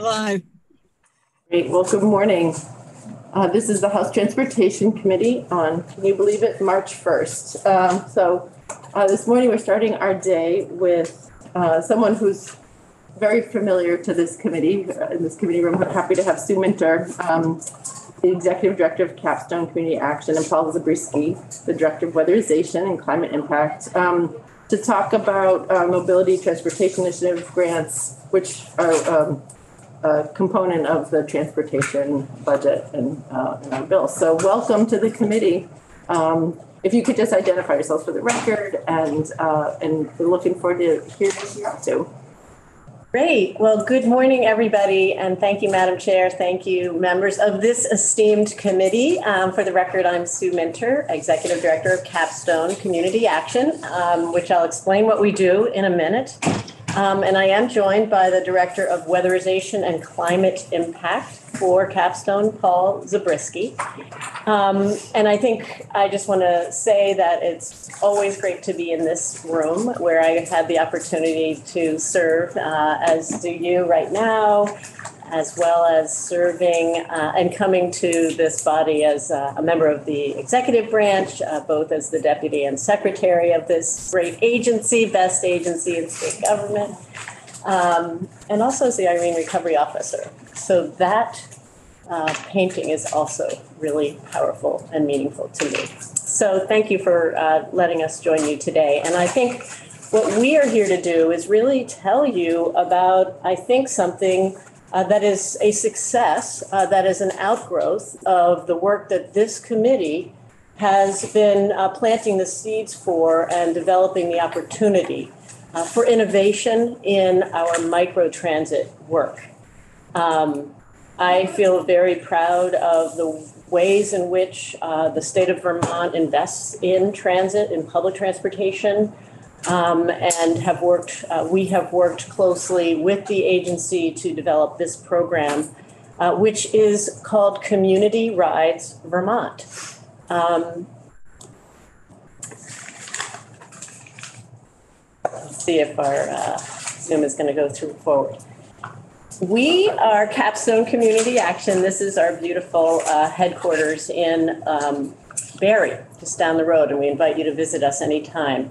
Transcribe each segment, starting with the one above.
Live. Great. Well, good morning. Uh, this is the House Transportation Committee on, can you believe it, March 1st. Um, so uh, this morning we're starting our day with uh, someone who's very familiar to this committee, uh, in this committee room. We're happy to have Sue Minter, um, the Executive Director of Capstone Community Action, and Paul Zabriskie, the Director of Weatherization and Climate Impact, um, to talk about uh, mobility transportation initiative grants, which are um, a component of the transportation budget and uh, our bill. So welcome to the committee. Um, if you could just identify yourselves for the record and uh, and we're looking forward to hearing what you're up to. Great. Well, good morning, everybody, and thank you, Madam Chair. Thank you, members of this esteemed committee. Um, for the record, I'm Sue Minter, Executive Director of Capstone Community Action, um, which I'll explain what we do in a minute. Um, and I am joined by the Director of Weatherization and Climate Impact for Capstone, Paul Zabriskie. Um, and I think I just want to say that it's always great to be in this room where I had the opportunity to serve, uh, as do you right now, as well as serving uh, and coming to this body as uh, a member of the executive branch, uh, both as the deputy and secretary of this great agency, best agency in state government, um, and also as the Irene Recovery Officer. So that uh, painting is also really powerful and meaningful to me. So thank you for uh, letting us join you today. And I think what we are here to do is really tell you about, I think, something uh, that is a success, uh, that is an outgrowth of the work that this committee has been uh, planting the seeds for and developing the opportunity uh, for innovation in our microtransit work. Um, I feel very proud of the ways in which uh, the state of Vermont invests in transit, in public transportation, um, and have worked, uh, we have worked closely with the agency to develop this program, uh, which is called Community Rides Vermont. Um, let's see if our uh, Zoom is going to go through forward. We are Capstone Community Action. This is our beautiful uh, headquarters in um, Barre, just down the road, and we invite you to visit us anytime.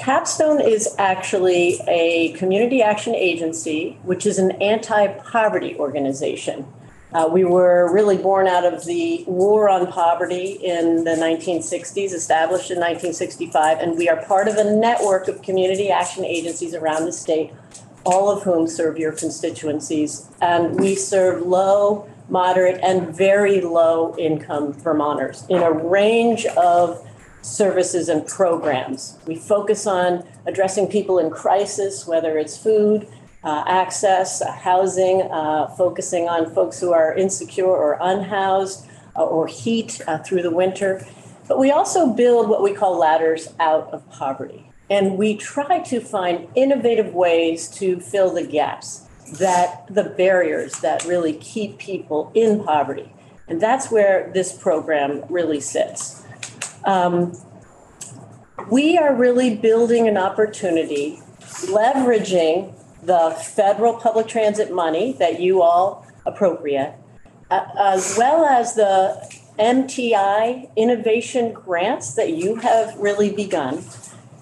Capstone is actually a community action agency, which is an anti poverty organization. Uh, we were really born out of the war on poverty in the 1960s, established in 1965, and we are part of a network of community action agencies around the state, all of whom serve your constituencies. And we serve low, moderate, and very low income Vermonters in a range of services and programs. We focus on addressing people in crisis, whether it's food, uh, access, uh, housing, uh, focusing on folks who are insecure or unhoused uh, or heat uh, through the winter. But we also build what we call ladders out of poverty. And we try to find innovative ways to fill the gaps that the barriers that really keep people in poverty. And that's where this program really sits. Um, we are really building an opportunity, leveraging the federal public transit money that you all appropriate, as well as the MTI innovation grants that you have really begun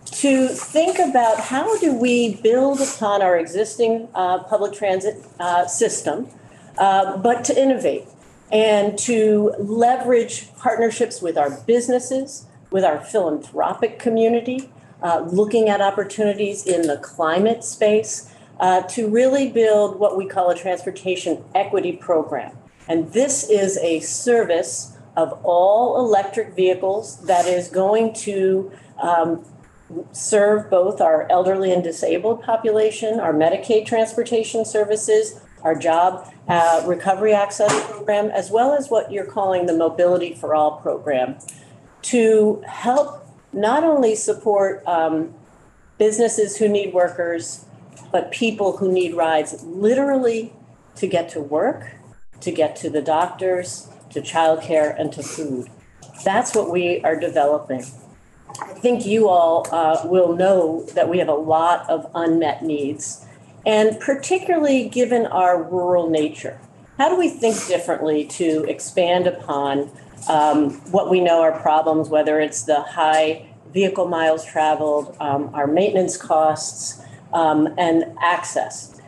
to think about how do we build upon our existing uh, public transit uh, system, uh, but to innovate and to leverage partnerships with our businesses, with our philanthropic community, uh, looking at opportunities in the climate space uh, to really build what we call a transportation equity program. And this is a service of all electric vehicles that is going to um, serve both our elderly and disabled population, our Medicaid transportation services, our job uh, recovery access program, as well as what you're calling the Mobility for All program, to help not only support um, businesses who need workers, but people who need rides literally to get to work, to get to the doctors, to childcare, and to food. That's what we are developing. I think you all uh, will know that we have a lot of unmet needs And particularly given our rural nature, how do we think differently to expand upon um, what we know are problems, whether it's the high vehicle miles traveled, um, our maintenance costs, um, and access?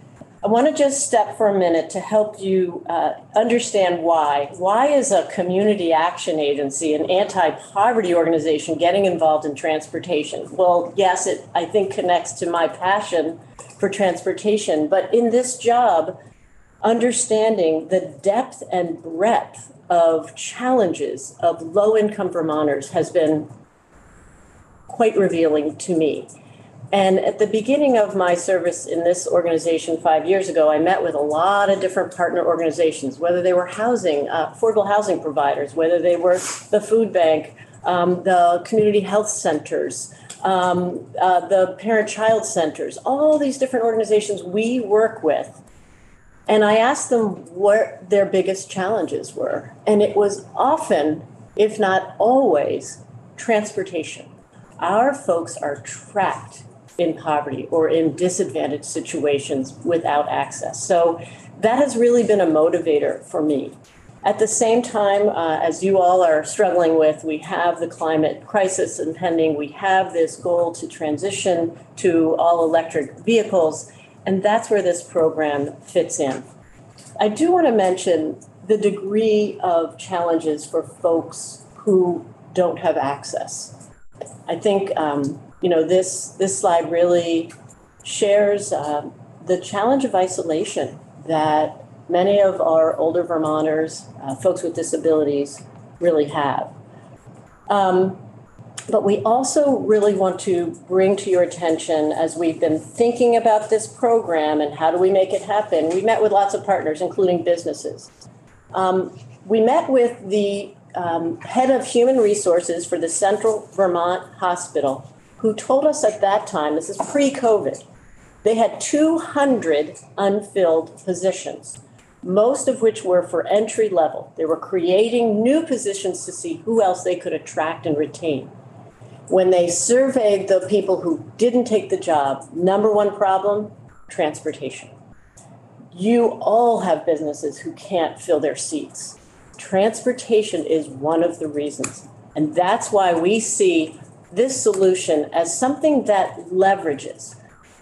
I want to just step for a minute to help you uh, understand why. Why is a community action agency, an anti-poverty organization, getting involved in transportation? Well, yes, it I think connects to my passion for transportation, but in this job, understanding the depth and breadth of challenges of low-income Vermonters has been quite revealing to me. And at the beginning of my service in this organization five years ago, I met with a lot of different partner organizations, whether they were housing, uh, affordable housing providers, whether they were the food bank, um, the community health centers, um, uh, the parent child centers, all these different organizations we work with. And I asked them what their biggest challenges were. And it was often, if not always, transportation. Our folks are trapped in poverty or in disadvantaged situations without access. So that has really been a motivator for me. At the same time, uh, as you all are struggling with, we have the climate crisis impending. We have this goal to transition to all electric vehicles, and that's where this program fits in. I do want to mention the degree of challenges for folks who don't have access. I think um, you know, this, this slide really shares um, the challenge of isolation that many of our older Vermonters, uh, folks with disabilities, really have. Um, but we also really want to bring to your attention as we've been thinking about this program and how do we make it happen. We met with lots of partners, including businesses. Um, we met with the um, head of human resources for the Central Vermont Hospital who told us at that time, this is pre COVID, they had 200 unfilled positions, most of which were for entry level. They were creating new positions to see who else they could attract and retain. When they surveyed the people who didn't take the job, number one problem transportation. You all have businesses who can't fill their seats. Transportation is one of the reasons. And that's why we see this solution as something that leverages.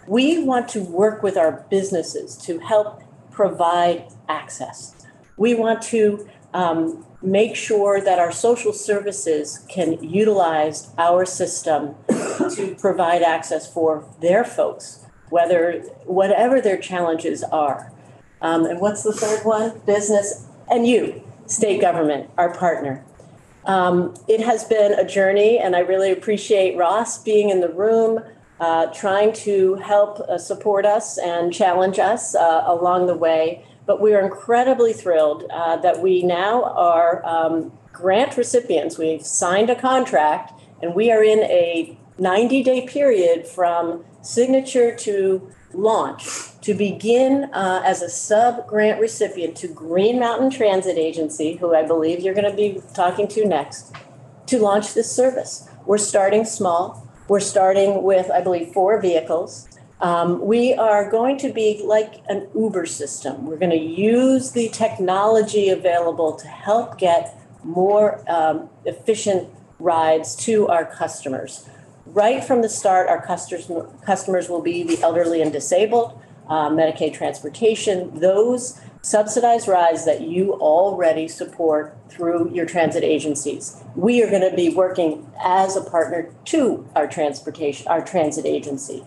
We want to work with our businesses to help provide access. We want to um, make sure that our social services can utilize our system to provide access for their folks, whether whatever their challenges are. Um, and what's the third one? Business and you, state government, our partner. Um, it has been a journey, and I really appreciate Ross being in the room, uh, trying to help uh, support us and challenge us uh, along the way. But we are incredibly thrilled uh, that we now are um, grant recipients. We've signed a contract, and we are in a 90 day period from signature to launch to begin uh, as a sub grant recipient to Green Mountain Transit Agency, who I believe you're going to be talking to next, to launch this service. We're starting small. We're starting with, I believe, four vehicles. Um, we are going to be like an Uber system. We're going to use the technology available to help get more um, efficient rides to our customers right from the start, our customers, customers will be the elderly and disabled, uh, Medicaid transportation, those subsidized rides that you already support through your transit agencies. We are going to be working as a partner to our transportation, our transit agency.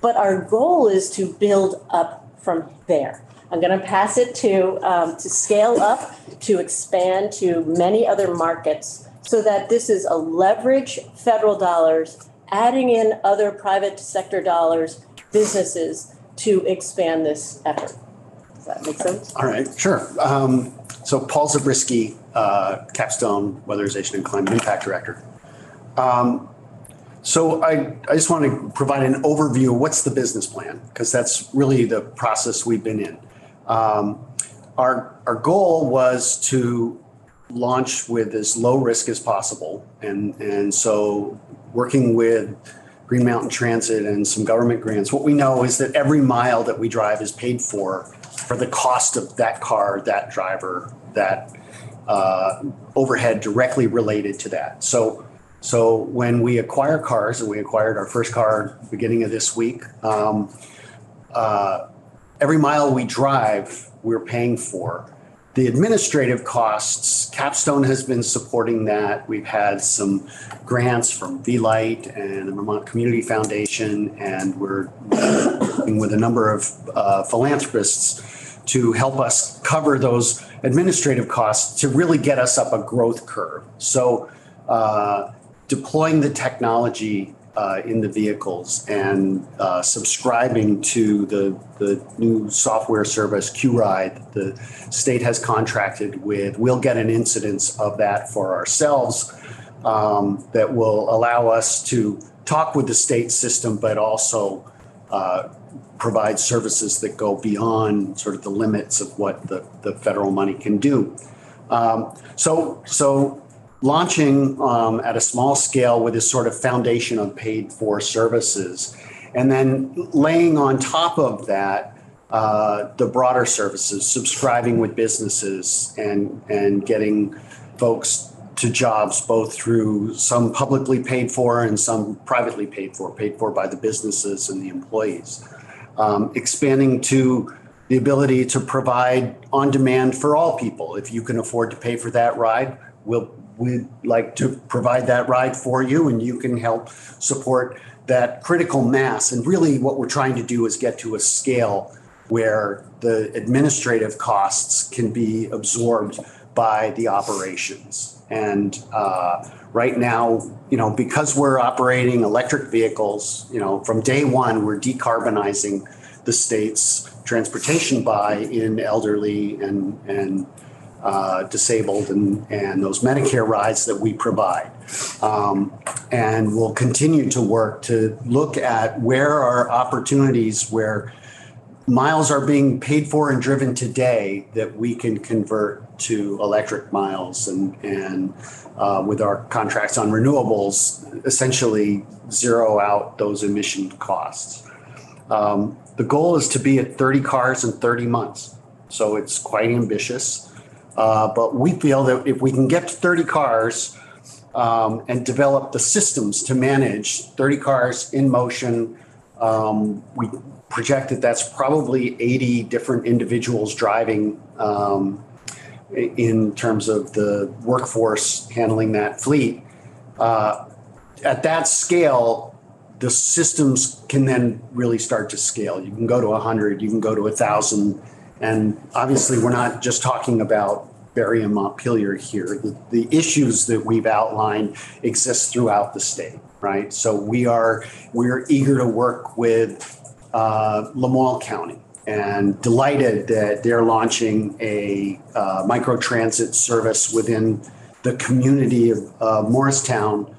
But our goal is to build up from there. I'm going to pass it to um, to scale up, to expand to many other markets, so that this is a leverage federal dollars adding in other private sector dollars, businesses to expand this effort. Does that make sense? All right, sure. Um, so Paul Zabriskie, uh, Capstone Weatherization and Climate Impact Director. Um, so I, I just want to provide an overview of what's the business plan, because that's really the process we've been in. Um, our, our goal was to launch with as low risk as possible. And, and so working with Green Mountain Transit and some government grants. What we know is that every mile that we drive is paid for, for the cost of that car, that driver, that uh, overhead directly related to that. So, so when we acquire cars, and we acquired our first car beginning of this week, um, uh, every mile we drive, we're paying for. The administrative costs, Capstone has been supporting that. We've had some grants from VLITE and the Vermont Community Foundation, and we're working with a number of uh, philanthropists to help us cover those administrative costs to really get us up a growth curve. So uh, deploying the technology uh, in the vehicles and uh, subscribing to the, the new software service, QRide, the state has contracted with, we'll get an incidence of that for ourselves um, that will allow us to talk with the state system, but also uh, provide services that go beyond sort of the limits of what the, the federal money can do. Um, so, so launching um, at a small scale with this sort of foundation of paid for services, and then laying on top of that uh, the broader services, subscribing with businesses and and getting folks to jobs both through some publicly paid for and some privately paid for, paid for by the businesses and the employees. Um, expanding to the ability to provide on demand for all people. If you can afford to pay for that ride, we'll we'd like to provide that ride for you and you can help support that critical mass. And really what we're trying to do is get to a scale where the administrative costs can be absorbed by the operations. And uh, right now, you know, because we're operating electric vehicles, you know, from day one, we're decarbonizing the state's transportation by in elderly and, and uh, disabled and, and those Medicare rides that we provide. Um, and we'll continue to work to look at where are opportunities where miles are being paid for and driven today that we can convert to electric miles and, and uh, with our contracts on renewables, essentially zero out those emission costs. Um, the goal is to be at 30 cars in 30 months. So it's quite ambitious. Uh, but we feel that if we can get to 30 cars um, and develop the systems to manage 30 cars in motion, um, we project that that's probably 80 different individuals driving um, in terms of the workforce handling that fleet. Uh, at that scale, the systems can then really start to scale. You can go to 100, you can go to 1,000. And obviously, we're not just talking about Barre and Montpelier here. The, the issues that we've outlined exist throughout the state, right? So we are we're eager to work with uh, Lamoille County and delighted that they're launching a uh, microtransit service within the community of uh, Morristown.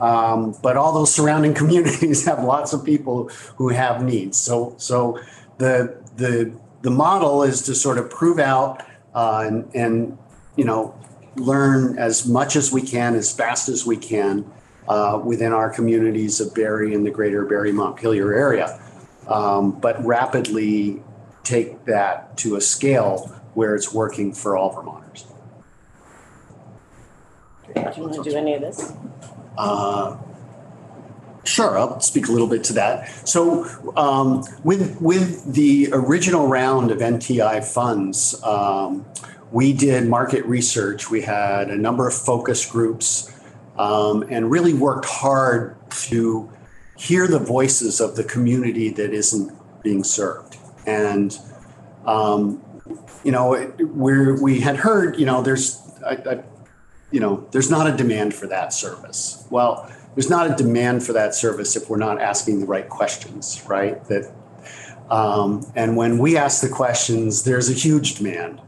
Um, but all those surrounding communities have lots of people who have needs. So, so the the the model is to sort of prove out uh, and, and you know learn as much as we can, as fast as we can uh, within our communities of Barre and the greater Barre Montpelier area, um, but rapidly take that to a scale where it's working for all Vermonters. Do you want to do any of this? Uh, Sure, I'll speak a little bit to that. So um, with with the original round of MTI funds, um, we did market research. We had a number of focus groups um, and really worked hard to hear the voices of the community that isn't being served. And um, you know, we we had heard, you know, there's, I, I, you know, there's not a demand for that service. Well there's not a demand for that service if we're not asking the right questions, right? That, um, and when we ask the questions, there's a huge demand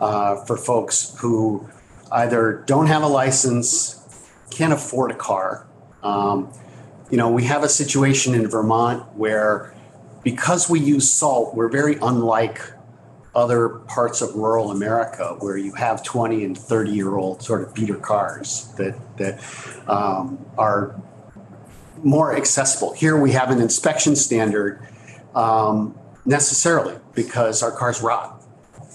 uh, for folks who either don't have a license, can't afford a car. Um, you know, we have a situation in Vermont where because we use salt, we're very unlike other parts of rural America where you have 20 and 30 year old sort of beater cars that that um, are more accessible. Here we have an inspection standard um, necessarily because our cars rot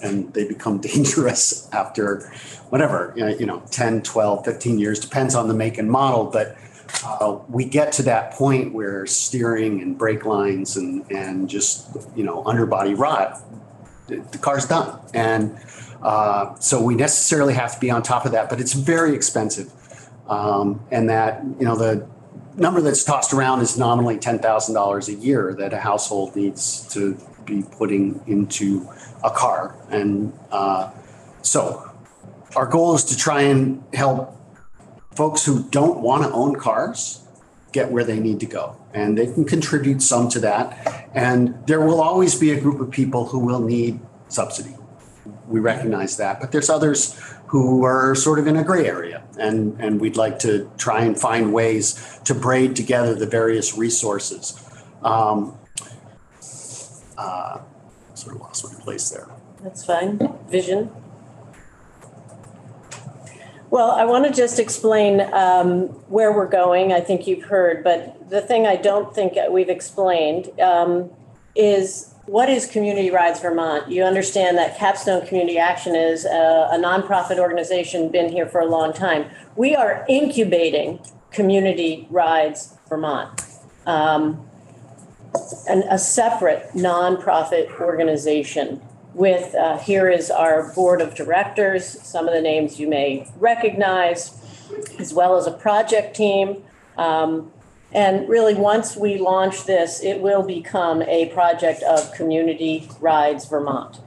and they become dangerous after whatever, you know, you know, 10, 12, 15 years, depends on the make and model. But uh, we get to that point where steering and brake lines and, and just, you know, underbody rot, the the car's done. And uh, so we necessarily have to be on top of that, but it's very expensive. Um, and that, you know, the number that's tossed around is nominally $10,000 a year that a household needs to be putting into a car. And uh, so our goal is to try and help folks who don't want to own cars get where they need to go. And they can contribute some to that. And there will always be a group of people who will need subsidy. We recognize that, but there's others who are sort of in a gray area. And, and we'd like to try and find ways to braid together the various resources. Um, uh, Sort of lost my place there. That's fine. Vision? Well, I want to just explain um, where we're going. I think you've heard, but the thing I don't think we've explained um, is what is Community Rides Vermont? You understand that Capstone Community Action is a, a nonprofit organization, been here for a long time. We are incubating Community Rides Vermont. Um, an, a separate nonprofit organization with, uh, here is our board of directors, some of the names you may recognize, as well as a project team. Um, and really, once we launch this, it will become a project of Community Rides Vermont.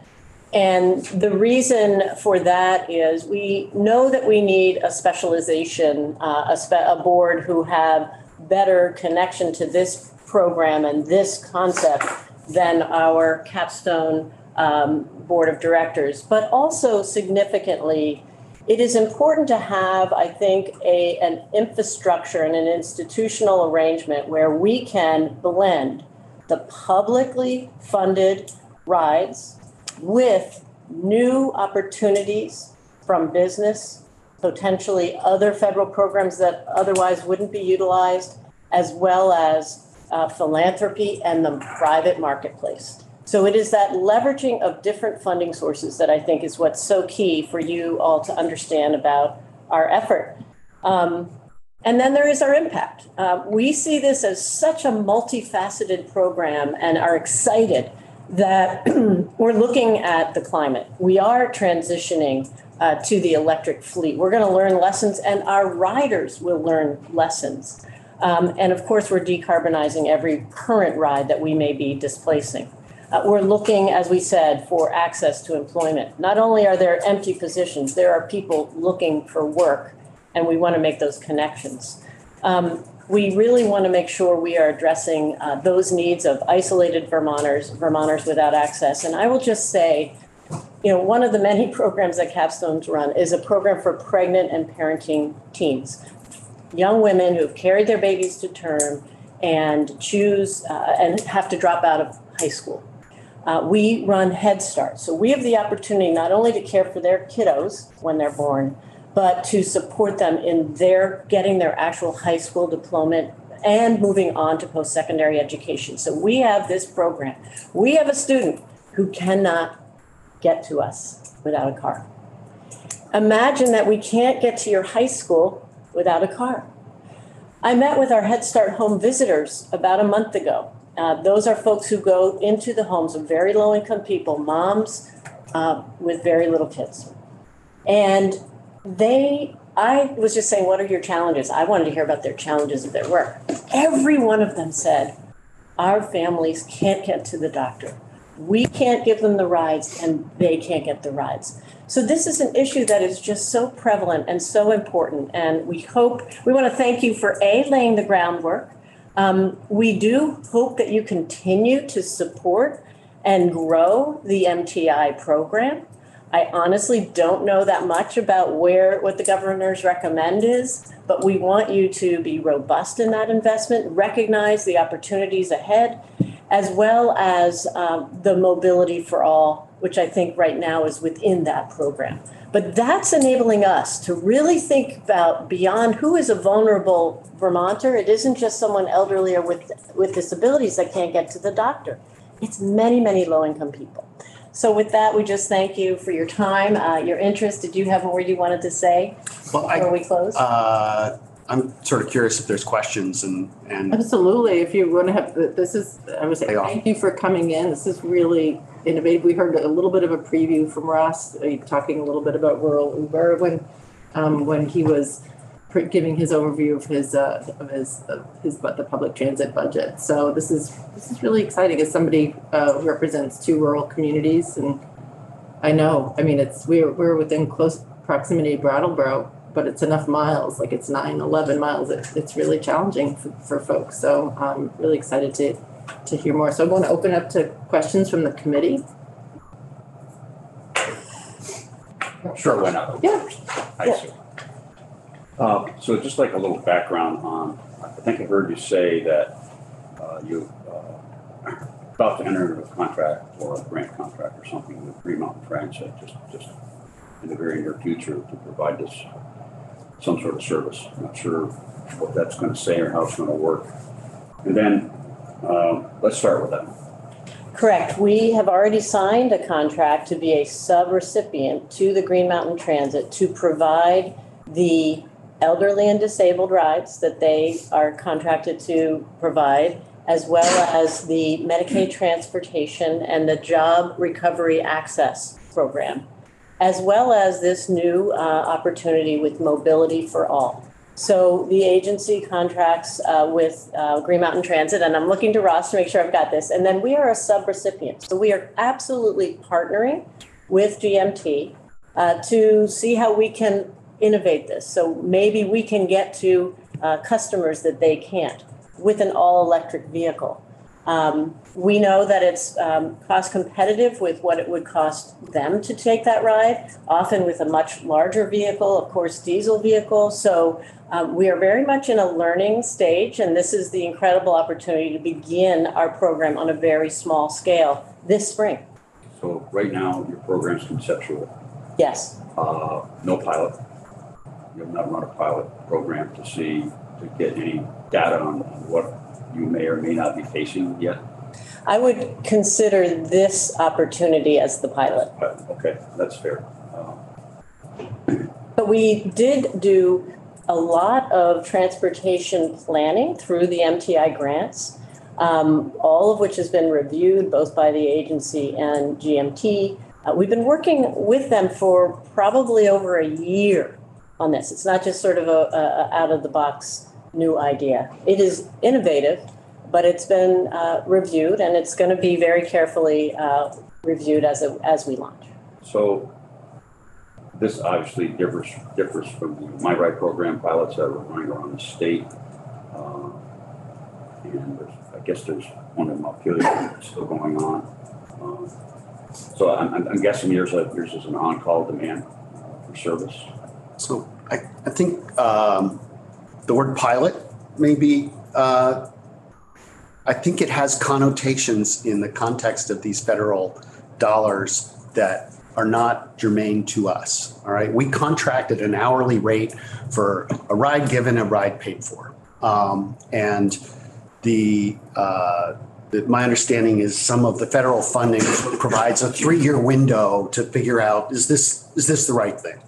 And the reason for that is we know that we need a specialization, uh, a, spe- a board who have better connection to this program and this concept than our capstone um, board of directors. But also significantly, it is important to have, I think, a, an infrastructure and an institutional arrangement where we can blend the publicly funded rides with new opportunities from business, potentially other federal programs that otherwise wouldn't be utilized, as well as uh, philanthropy and the private marketplace. So it is that leveraging of different funding sources that I think is what's so key for you all to understand about our effort. Um, and then there is our impact. Uh, we see this as such a multifaceted program and are excited that we're looking at the climate. We are transitioning uh, to the electric fleet. We're going to learn lessons, and our riders will learn lessons. Um, and of course, we're decarbonizing every current ride that we may be displacing. Uh, we're looking, as we said, for access to employment. Not only are there empty positions, there are people looking for work, and we want to make those connections. Um, we really want to make sure we are addressing uh, those needs of isolated Vermonters, Vermonters without access. And I will just say, you know, one of the many programs that Capstones run is a program for pregnant and parenting teens young women who've carried their babies to term and choose uh, and have to drop out of high school. Uh, we run Head Start. So we have the opportunity not only to care for their kiddos when they're born, but to support them in their getting their actual high school diploma and moving on to post secondary education. So we have this program. We have a student who cannot get to us without a car. Imagine that we can't get to your high school without a car. I met with our Head Start home visitors about a month ago. Uh, those are folks who go into the homes of very low income people, moms uh, with very little kids. And they, I was just saying, what are your challenges? I wanted to hear about their challenges of their work. Every one of them said, our families can't get to the doctor. We can't give them the rides, and they can't get the rides. So this is an issue that is just so prevalent and so important. And we hope, we want to thank you for A, laying the groundwork. Um, we do hope that you continue to support and grow the MTI program. I honestly don't know that much about where what the governor's recommend is, but we want you to be robust in that investment, recognize the opportunities ahead, as well as um, the mobility for all which I think right now is within that program. But that's enabling us to really think about beyond who is a vulnerable Vermonter. It isn't just someone elderly or with, with disabilities that can't get to the doctor. It's many, many low-income people. So with that, we just thank you for your time, uh, your interest. Did you have more you wanted to say Well, before I, we close? uh, I'm sort of curious if there's questions and, and Absolutely, if you want to have, this is, I would say, thank you for coming in. This is really innovative. We heard a little bit of a preview from Ross, uh, talking a little bit about rural Uber when, um, when he was giving his overview of his, uh, of his, of his, bu- the public transit budget. So this is, this is really exciting as somebody, uh, who represents two rural communities and I know, I mean, it's, we're, we're within close proximity Brattleboro, but it's enough miles, like it's nine, 11 miles. It, it's really challenging for, for folks. So I'm really excited to, to hear more. So I want to open up to questions from the committee. Sure, why not? Yeah. I see. Uh, So just like a little background on, I think I heard you say that uh, you uh, about to enter into a contract or a grant contract or something with Green Mountain Transit, just, just in the very near future to provide this, some sort of service. I'm Not sure what that's going to say or how it's going to work. And then, um, let's start with that. Correct. We have already signed a contract to be a sub-recipient to the Green Mountain Transit to provide the elderly and disabled rides that they are contracted to provide, as well as the Medicaid transportation and the Job Recovery Access Program, as well as this new uh, opportunity with Mobility for All. So the agency contracts uh, with uh, Green Mountain Transit, and I'm looking to Ross to make sure I've got this. And then we are a sub-recipient. So we are absolutely partnering with GMT uh, to see how we can innovate this. So maybe we can get to uh, customers that they can't with an all-electric vehicle. Um, we know that it's um, cost competitive with what it would cost them to take that ride, often with a much larger vehicle, of course, diesel vehicle. So um, we are very much in a learning stage, and this is the incredible opportunity to begin our program on a very small scale this spring. So right now, your program's conceptual. Yes. uh, no pilot. You have not run a pilot program to see, to get any data on what you may or may not be facing yet? I would consider this opportunity as the pilot. Okay, that's fair. Uh, But we did do a lot of transportation planning through the MTI grants, um, all of which has been reviewed both by the agency and GMT. Uh, we've been working with them for probably over a year on this. It's not just sort of a, a, out of the box new idea. It is innovative, but it's been uh, reviewed and it's going to be very carefully uh, reviewed as, a, as we launch. So this obviously differs, differs from My Ride program pilots that are running around the state. Uh, And I guess there's one in Montpelier still going on. Uh, So I'm, I'm- I'm guessing yours, uh, yours is an on-call demand uh, for service. So I, I think um, the word pilot maybe, uh, I think it has connotations in the context of these federal dollars that are not germane to us. All right, we contracted an hourly rate for a ride given, a ride paid for. Um, and the, uh, the, my understanding is some of the federal funding provides a three-year window to figure out, is this, is this the right thing?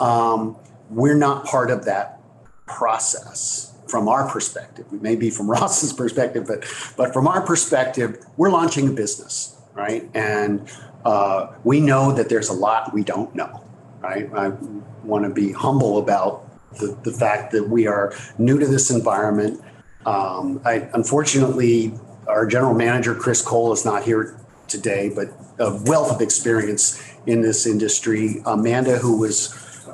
Um, we're not part of that process from our perspective. We may be from Ross's perspective, but, but from our perspective, we're launching a business, right? And uh, we know that there's a lot we don't know, right? I want to be humble about the, the fact that we are new to this environment. Um, I, unfortunately, our general manager, Chris Cole, is not here today, but a wealth of experience in this industry. Amanda, who was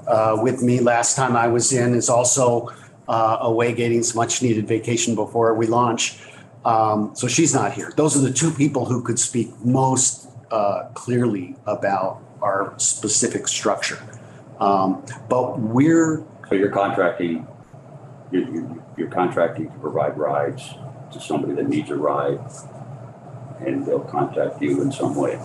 uh, with me last time I was in, is also uh, away getting some much needed vacation before we launch. Um, so she's not here. Those are the two people who could speak most uh, clearly about our specific structure. Um, but we're So you're contracting, you're, you're- you're contracting to provide rides to somebody that needs a ride, and they'll contact you in some way.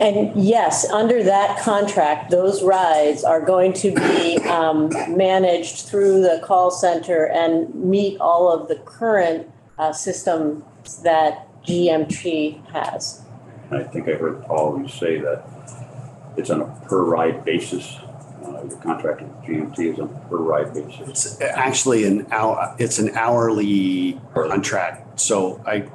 And yes, under that contract, those rides are going to be um, managed through the call center and meet all of the current uh, systems that GMT has. I think I heard Paul you say that it's on a per ride basis. Uh, your contract with GMT is on a per ride basis. It's actually an hour, it's an hourly contract, so I,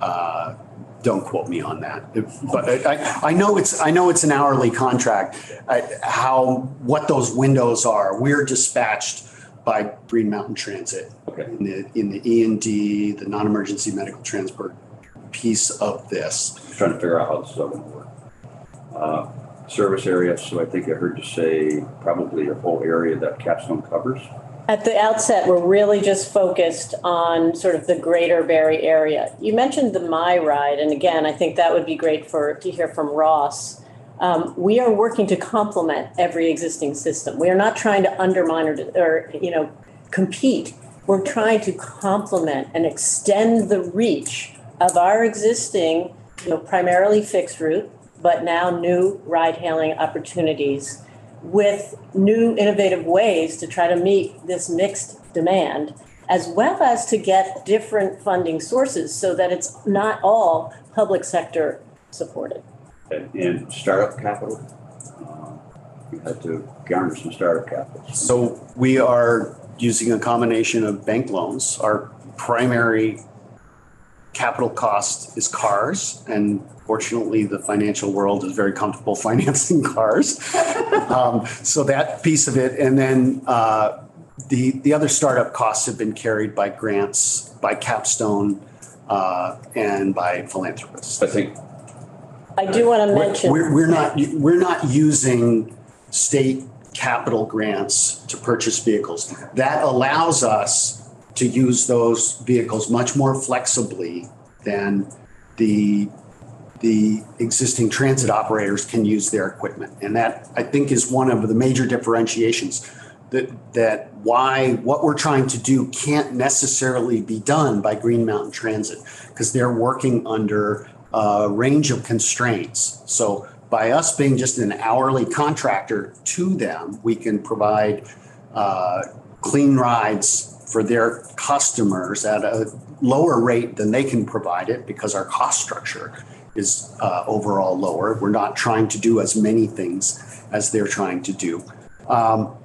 uh, don't quote me on that. But I, I know it's, I know it's an hourly contract. I- How, what those windows are, we're dispatched by Green Mountain Transit. Okay. In the, in the E and D, the non-emergency medical transport piece of this. Just Trying to figure out how this is all gonna work. Uh, Service area, so I think I heard you say probably your whole area that Capstone covers. At the outset, we're really just focused on sort of the greater Barre area. You mentioned the My Ride, and again, I think that would be great for, to hear from Ross. Um, we are working to complement every existing system. We are not trying to undermine or, or, you know, compete. We're trying to complement and extend the reach of our existing, you know, primarily fixed route, but now new ride-hailing opportunities with new innovative ways to try to meet this mixed demand, as well as to get different funding sources so that it's not all public sector supported. And in startup capital, uh, you had to garner some startup capital. So we are using a combination of bank loans. Our primary capital cost is cars, and fortunately, the financial world is very comfortable financing cars. Um, So that piece of it, and then uh, the, the other startup costs have been carried by grants, by Capstone, uh, and by philanthropists. I think, I do want to mention. We're, we're not, we're not using state capital grants to purchase vehicles. That allows us to use those vehicles much more flexibly than the, the existing transit operators can use their equipment. And that, I think, is one of the major differentiations that, that why, what we're trying to do can't necessarily be done by Green Mountain Transit because they're working under a range of constraints. So by us being just an hourly contractor to them, we can provide uh, clean rides for their customers at a lower rate than they can provide it because our cost structure is uh, overall lower. We're not trying to do as many things as they're trying to do. Um,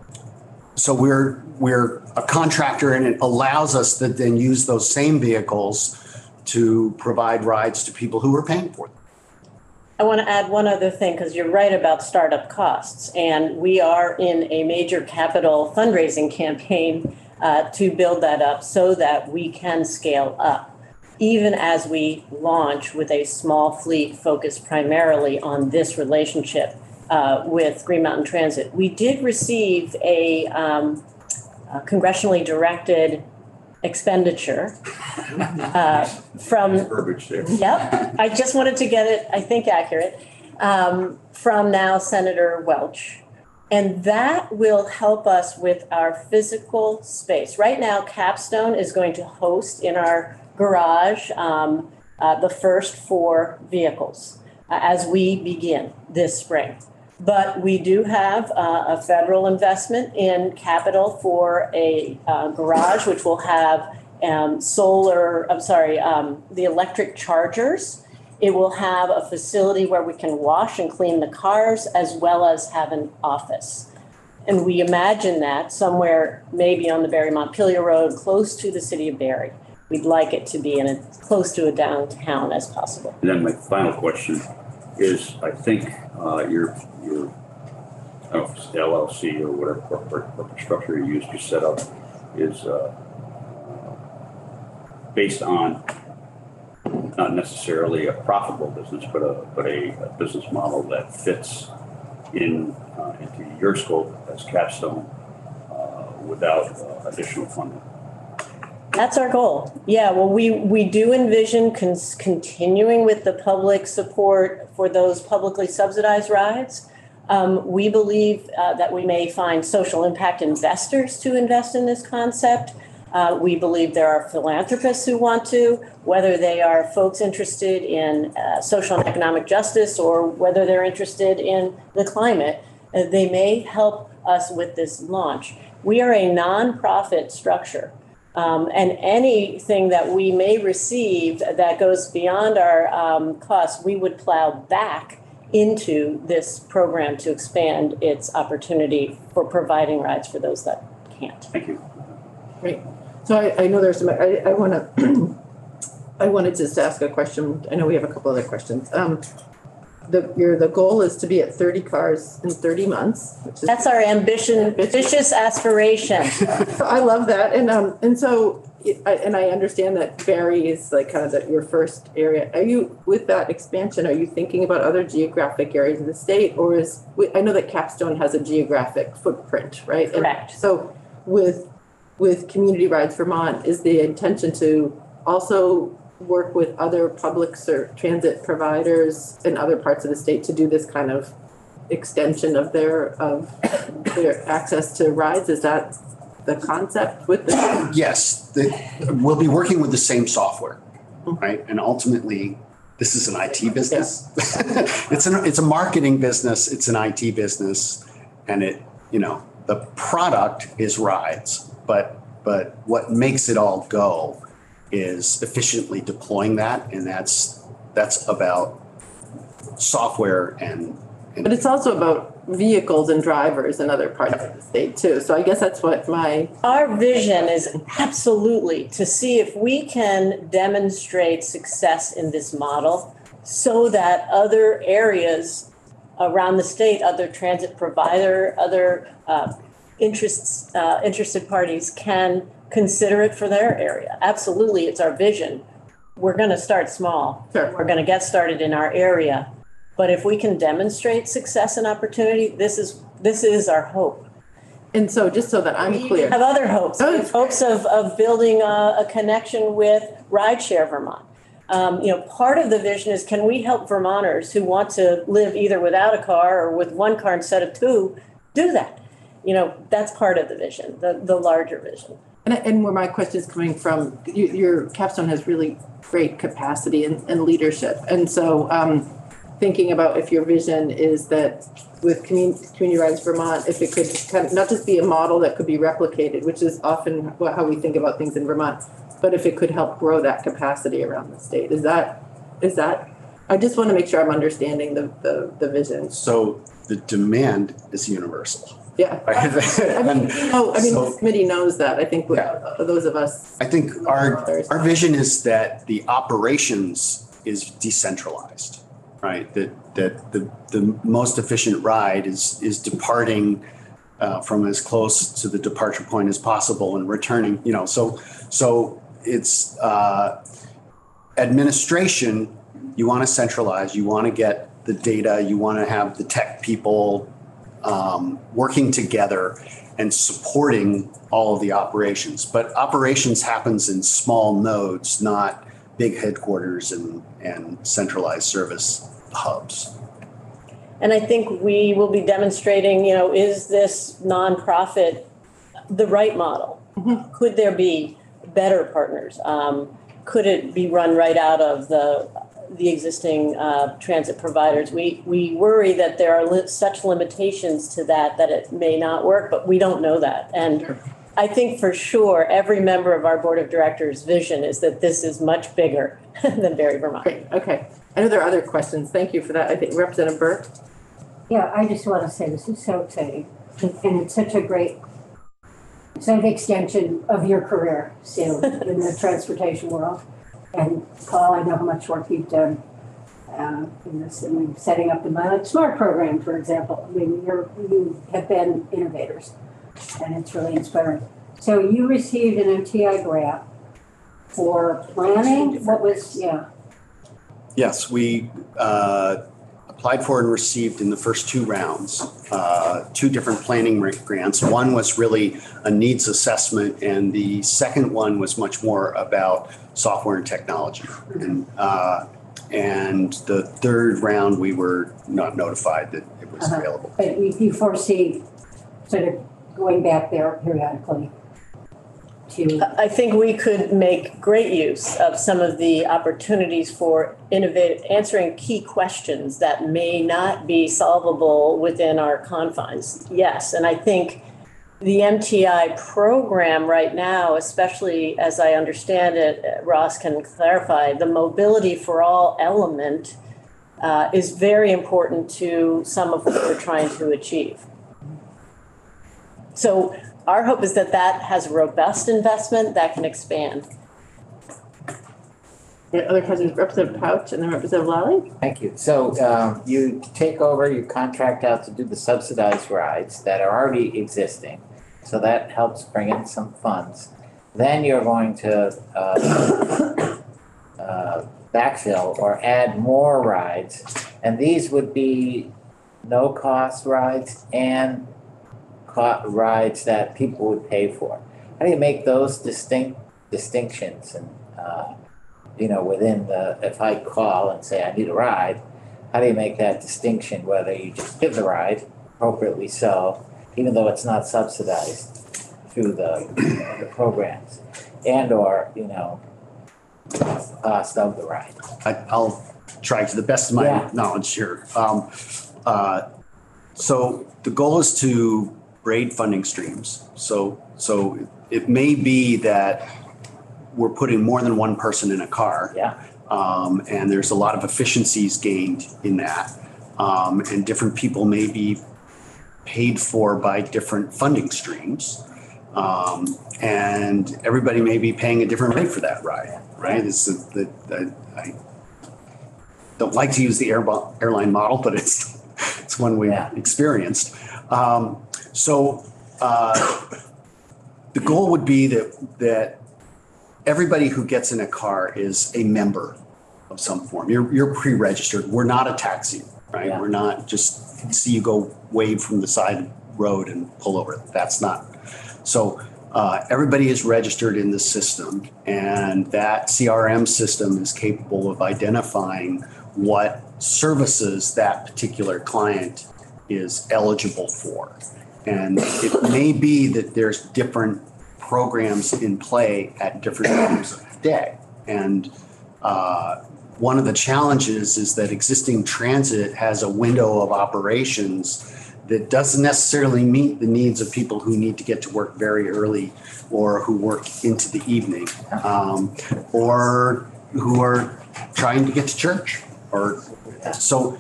So we're, we're a contractor and it allows us to then use those same vehicles to provide rides to people who are paying for them. I want to add one other thing, because you're right about startup costs. And we are in a major capital fundraising campaign uh, to build that up so that we can scale up, even as we launch with a small fleet focused primarily on this relationship uh, with Green Mountain Transit. We did receive a um, a congressionally directed expenditure uh, from verbiage there. Yep, I just wanted to get it, I think, accurate, um, from now Senator Welch. And that will help us with our physical space. Right now, Capstone is going to host in our garage um, uh, the first four vehicles uh, as we begin this spring. But we do have uh, a federal investment in capital for a uh, garage, which will have um, solar, I'm sorry, um, the electric chargers. It will have a facility where we can wash and clean the cars as well as have an office. And we imagine that somewhere maybe on the Barre Montpelier Road, close to the city of Barre. We'd like it to be in a, close to a downtown as possible. And then my final question is, I think uh, your, your, I don't know LLC or whatever corporate, corporate structure you use to set up is uh, based on not necessarily a profitable business, but a, but a a business model that fits in, uh, into your scope as Capstone uh, without uh, additional funding. That's our goal. Yeah, well, we, we do envision cons- continuing with the public support for those publicly subsidized rides. Um, we believe uh, that we may find social impact investors to invest in this concept. Uh, we believe there are philanthropists who want to, whether they are folks interested in uh, social and economic justice or whether they're interested in the climate, uh, they may help us with this launch. We are a nonprofit structure. Um, and anything that we may receive that goes beyond our um, costs, we would plow back into this program to expand its opportunity for providing rides for those that can't. Thank you. Great. So I, I know there's some, I, I wanna, I wanted to just ask a question. I know we have a couple other questions. Um, the, your, the goal is to be at thirty cars in thirty months, which is, That's our ambition, ambitious aspiration. I love that. And, um, and so, I- and I understand that Barre is like kind of the, your first area. Are you, with that expansion, are you thinking about other geographic areas of the state? Or is, I know that Capstone has a geographic footprint, right? And Correct. So with, with Community Rides Vermont, is the intention to also work with other public ser- transit providers in other parts of the state to do this kind of extension of their, of their access to rides? Is that the concept with the? Yes, the, we'll be working with the same software, mm-hmm. right? And ultimately, this is an IT business. It's an, it's a marketing business, it's an IT business, and it, you know, the product is rides, but, but what makes it all go is efficiently deploying that, and that's, that's about software and. and- But it's also about vehicles and drivers in other parts of the state too. So I guess that's what my, Our vision is absolutely to see if we can demonstrate success in this model so that other areas around the state, other transit provider, other uh, interests, uh, interested parties can consider it for their area. Absolutely, it's our vision. We're going to start small. Sure. We're going to get started in our area. But if we can demonstrate success and opportunity, this is, this is our hope. and so just so that I'm We clear. have other hopes, Oh, hopes of, of building a, a connection with Rideshare Vermont. Um, you know, part of the vision is can we help Vermonters who want to live either without a car or with one car instead of two, do that? You know, that's part of the vision, the, the larger vision. And, and where my question is coming from, you, your capstone has really great capacity and, and leadership. And so, um, thinking about if your vision is that with community, community rides Vermont, if it could kind of not just be a model that could be replicated, which is often how we think about things in Vermont, but if it could help grow that capacity around the state, is that, is that, I just want to make sure I'm understanding the, the, the vision. So the demand is universal. Yeah. right? I mean, And oh, I mean, so- this committee knows that. I think Yeah. those of us, I think our, our vision is that the operations is decentralized, right? That, that the, the most efficient ride is, is departing uh, from as close to the departure point as possible and returning, you know, so, so it's, uh, administration, you want to centralize, you want to get the data, you want to have the tech people um, working together and supporting all of the operations. But operations happens in small nodes, not big headquarters and, and centralized service hubs. And I think we will be demonstrating, you know, is this nonprofit the right model? Could there be better partners? Um, could it be run right out of the, the existing, uh, transit providers? We, we worry that there are li- such limitations to that, that it may not work, but we don't know that. And I think for sure, every member of our board of directors' vision is that this is much bigger than Barre Vermont. great, okay. I know there are other questions. Thank you for that. I think Representative Burke? Yeah, I just want to say this is so exciting, and it's such a great sort of extension of your career, Sue, in the transportation world. And Paul, I know how much work you've done uh, in this, mean, setting up the Mileage Smart program, for example. I mean, you're, you have been innovators, and it's really inspiring. So you received an MTI grant for planning, what was, yeah, Yes, we uh, applied for and received in the first two rounds, uh, two different planning grants. One was really a needs assessment, and the second one was much more about software and technology. And, uh, and the third round, we were not notified that it was Uh-huh. available. But you, you foresee sort of going back there periodically to, I think we could make great use of some of the opportunities for innovative, answering key questions that may not be solvable within our confines. Yes, and I think the MTI program right now, especially as I understand it, Ross can clarify, the mobility for all element uh, is very important to some of what we're trying to achieve. So our hope is that that has robust investment that can expand. The other questions, Representative Pouch and then Representative Lally? Thank you. So um, you take over, you contract out to do the subsidized rides that are already existing. So that helps bring in some funds. Then you're going to uh, uh, backfill or add more rides. And these would be no-cost rides and rides that people would pay for. How do you make those distinct distinctions and, uh, you know, within the, if I call and say I need a ride, how do you make that distinction, whether you just give the ride, appropriately so, even though it's not subsidized through the, the programs? And or, you know, cost of the ride? I, I'll try to the best of my Yeah. knowledge here. Um, uh, so the goal is to braid funding streams. So, so it may be that we're putting more than one person in a car. Yeah. Um, and there's a lot of efficiencies gained in that. Um, and different people may be paid for by different funding streams. Um, and everybody may be paying a different rate for that ride, right? It's the, the, I don't like to use the air, airline model, but it's, it's one we've Yeah. experienced. Um, so, uh, the goal would be that, that everybody who gets in a car is a member of some form. You're, you're pre-registered. We're not a taxi, right? Yeah. We're not just see you go wave from the side road and pull over. That's not. So uh, everybody is registered in the system and that CRM system is capable of identifying what services that particular client is eligible for. And it may be that there's different programs in play at different times of the day. And uh, one of the challenges is that existing transit has a window of operations that doesn't necessarily meet the needs of people who need to get to work very early or who work into the evening um, or who are trying to get to church or so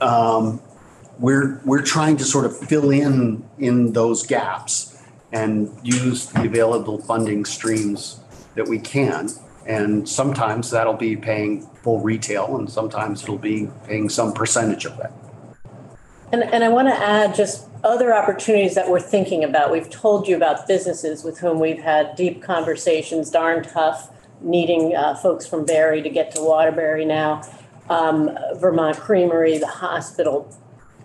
um, we're we're trying to sort of fill in in those gaps and use the available funding streams that we can and sometimes that'll be paying full retail and sometimes it'll be paying some percentage of that And, and I want to add just other opportunities that we're thinking about. We've told you about businesses with whom we've had deep conversations, darn tough, needing uh, folks from Barre to get to Waterbury now, um, Vermont Creamery, the hospital.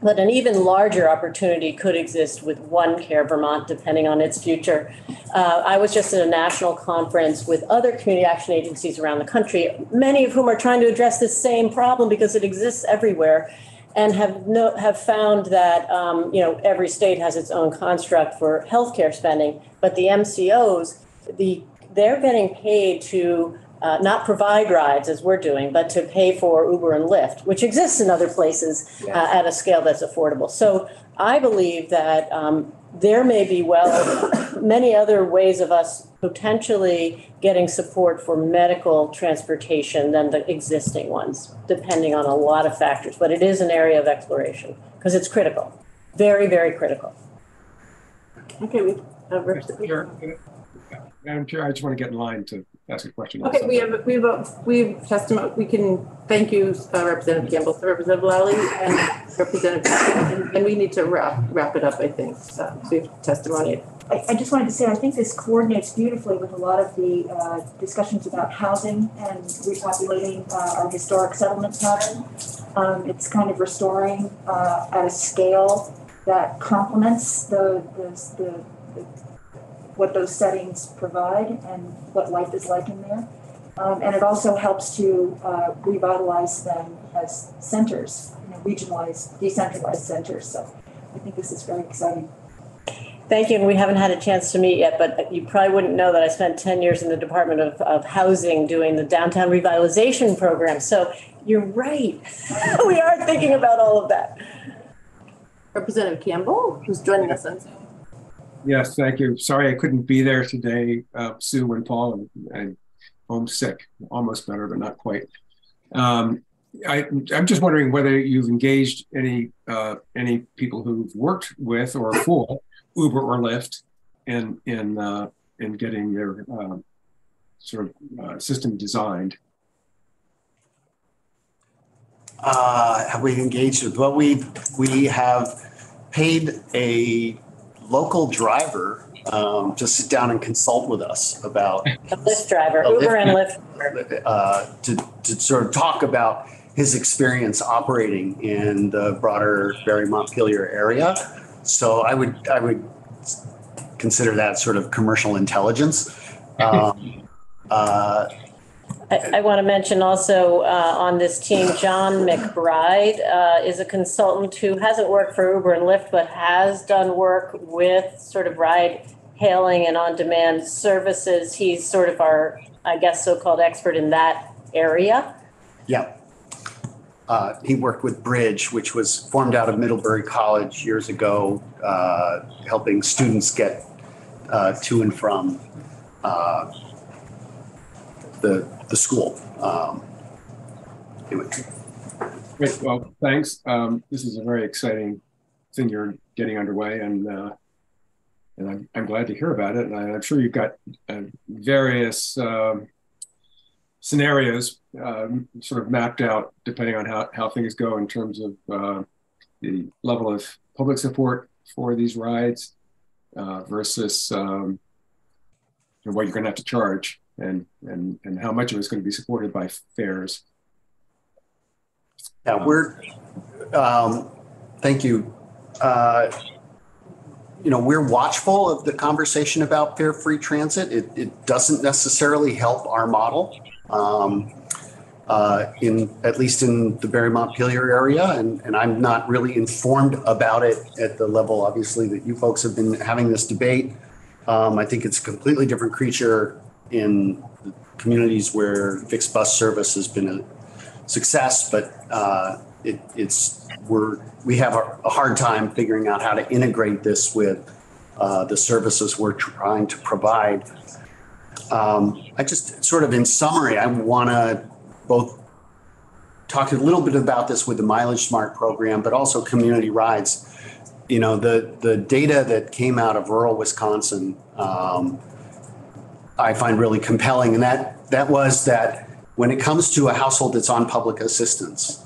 But an even larger opportunity could exist with One Care Vermont, depending on its future. Uh, I was just at a national conference with other community action agencies around the country, many of whom are trying to address this same problem because it exists everywhere and have no, have found that, um, you know, every state has its own construct for healthcare spending, but the MCOs, the, they're getting paid to uh, not provide rides as we're doing, but to pay for Uber and Lyft, which exists in other places uh, at a scale that's affordable. So I believe that um, there may be well many other ways of us potentially getting support for medical transportation than the existing ones, depending on a lot of factors. But it is an area of exploration because it's critical, very, very critical. Okay, we have Representative. Chair, Madam Chair, I just want to get in line to ask a question. on Okay, we something. have, we have, a- we have testimony, we can, thank you, uh, Representative Campbell, so Representative Lally and Representative, and, and we need to wrap, wrap it up, I think, so we have testimony. I, I just wanted to say, I think this coordinates beautifully with a lot of the uh, discussions about housing and repopulating uh, our historic settlement pattern. Um, It's kind of restoring uh, at a scale that complements the, the, the, the- what those settings provide and what life is like in there. Um, And it also helps to uh, revitalize them as centers, you know, regionalized, decentralized centers. So I think this is very exciting. Thank you, and we haven't had a chance to meet yet, but you probably wouldn't know that I spent 10 years in the Department of, of Housing doing the downtown revitalization program. So you're right. We are thinking about all of that. Representative Campbell, who's joining us on Zoom. Yes, thank you. Sorry I couldn't be there today, uh, Sue and Paul, and I'm homesick, almost better, but not quite. Um, I, I'm just wondering whether you've engaged any, uh, any people who've worked with or for Uber or Lyft in, in, uh, in getting their, um, sort of, uh, system designed. Uh, have we engaged with, well, we, we have paid a local driver um, to sit down and consult with us about A Lyft driver, A Lyft Uber and Lyft. uh, to, to sort of talk about his experience operating in the broader Barre Montpelier area. So I would, I would consider that sort of commercial intelligence. Um, uh, I, I want to mention also uh, on this team, John McBride uh, is a consultant who hasn't worked for Uber and Lyft, but has done work with sort of ride hailing and on-demand services. He's sort of our, I guess, so-called expert in that area. Yeah. Uh, he worked with Bridge, which was formed out of Middlebury College years ago, uh, helping students get uh, to and from uh, the, the school. Um, Anyway, Great, well, thanks. Um, this is a very exciting thing you're getting underway and, uh, and I'm, I'm glad to hear about it. And I- I'm sure you've got uh, various, um, scenarios, um, sort of mapped out depending on how, how things go in terms of, uh, the level of public support for these rides, uh, versus, um, what you're gonna have to charge and, and, and how much of it's gonna be supported by fares. Yeah, we're, um, thank you. Uh, You know, we're watchful of the conversation about fare-free transit. It, it doesn't necessarily help our model. um, uh, in, at least in the Barre Montpelier area, and, and I'm not really informed about it at the level, obviously, that you folks have been having this debate. Um, I think it's a completely different creature in communities where fixed bus service has been a success, but uh, it, it's, we're, we have a a hard time figuring out how to integrate this with uh, the services we're trying to provide. Um, I just, sort of in summary, I want to both talk a little bit about this with the Mileage Smart program, but also community rides. You know, the, the data that came out of rural Wisconsin, um, I find really compelling, and that, that was that when it comes to a household that's on public assistance,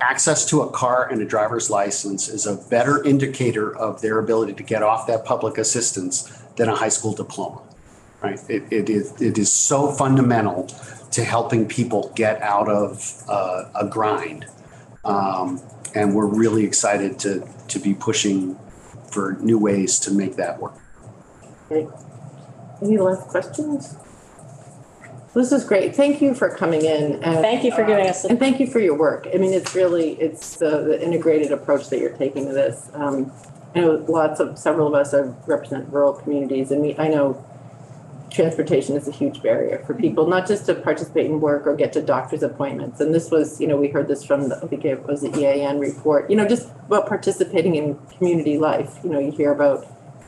access to a car and a driver's license is a better indicator of their ability to get off that public assistance than a high school diploma, right? It, it is, it is so fundamental to helping people get out of uh, a grind. Um, and we're really excited to, to be pushing for new ways to make that work. Any last questions? This is great. Thank you for coming in and. Thank you for giving us And thank you for your work. I mean, it's really, it's the, the integrated approach that you're taking to this. Um, I know lots of, several of us are represent rural communities and we, I know transportation is a huge barrier for people, not just to participate in work or get to doctor's appointments. And this was, you know, we heard this from the, I think it was the EAN report, you know, just about participating in community life. You know, you hear about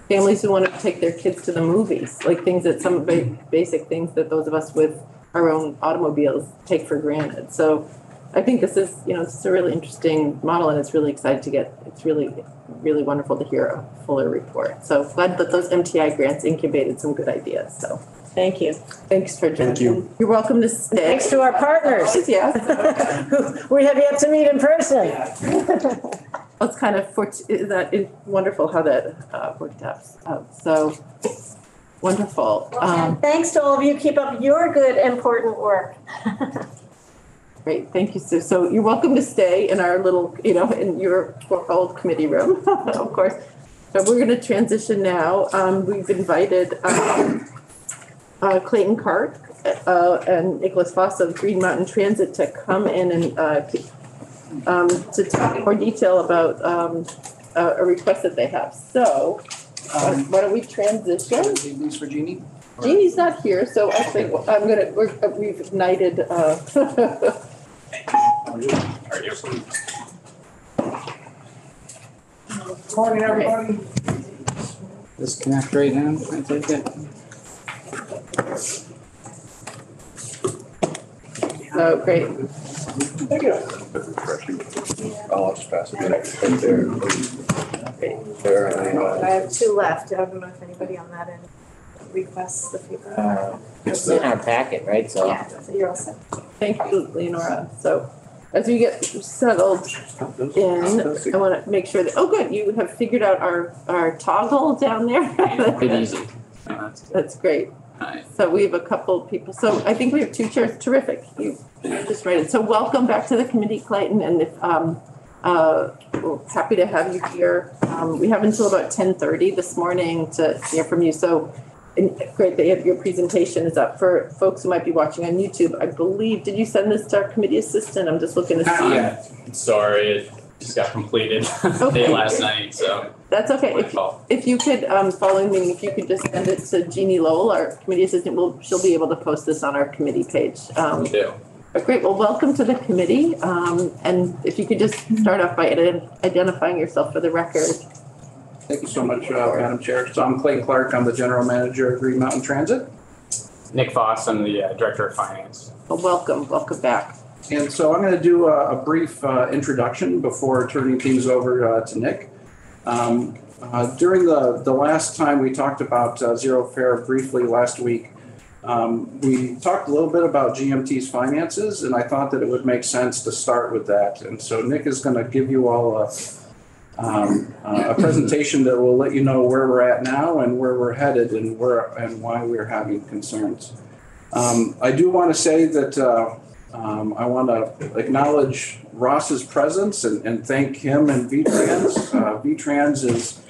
families who want to take their kids to the movies, like things that some ba- basic things that those of us with our own automobiles take for granted. So I think this is, you know, this is a really interesting model and it's really excited to get, it's really, really wonderful to hear a fuller report. So glad that those MTI grants incubated some good ideas. So Thank you. thanks for joining. Thank you. You're welcome to stay. Thanks to our partners. Yes. who We have yet to meet in person. It's kind of, fort- that is wonderful how that uh, worked out. Uh, So wonderful. Um, thanks to all of you. Keep up your good, important work. Great, thank you, Sue. So you're welcome to stay in our little, you know, in your old committee room, of course. So we're gonna transition now. Um, we've invited, um, uh, Clayton Clark, uh, and Nicholas Foss of Green Mountain Transit to come in and, uh, um, to talk in more detail about, um, a, a request that they have. So Why why don't we transition? These for Jeannie? Jeannie's not here, so actually, I'm gonna, we're, uh, we've ignited, uh, Morning, everybody. Disconnect right now, I take it. so great. I'll just pass it right there. There, I know. I have two left. I don't know if anybody on that end requests the paper. Uh, It's in our packet, right? So Yeah, so you're all set. Thank you, Leonora. So as we get settled in, I want to make sure that, oh, good, you have figured out our, our toggle down there. Pretty easy. That's great. Hi. So we have a couple people, so I think we have two chairs, terrific, you just read it. So welcome back to the committee, Clayton, and if, um, uh, we're happy to have you here. Um, we have until about ten thirty this morning to hear from you, so and great that you have- your presentation is up for folks who might be watching on YouTube. I believe, did you send this to our committee assistant? I'm just looking to see. Not yet. Sorry, it just got completed Okay. late last night, so That's okay. If, fault. if you could, um, following the meeting, if you could just send it to Jeannie Lowell, our committee assistant, will, she'll be able to post this on our committee page. Um, Do. But Great, well, welcome to the committee, um, and if you could just start off by ident- identifying yourself for the record. Thank you so much, uh, Madam Chair. So I'm Clayton Clark. I'm the General Manager of Green Mountain Transit. Nick Foss, I'm the uh, Director of Finance. Well, welcome, welcome back. And so I'm going to do a, a brief uh, introduction before turning things over uh, to Nick. Um, uh, during the, the last time we talked about uh, zero fare briefly last week, um, we talked a little bit about GMT's finances, and I thought that it would make sense to start with that. And so Nick is going to give you all a, um, uh, a presentation that will let you know where we're at now and where we're headed and where and why we're having concerns. Um, I do want to say that uh, um, I want to acknowledge Ross's presence and, and thank him and VTrans. Uh, VTrans is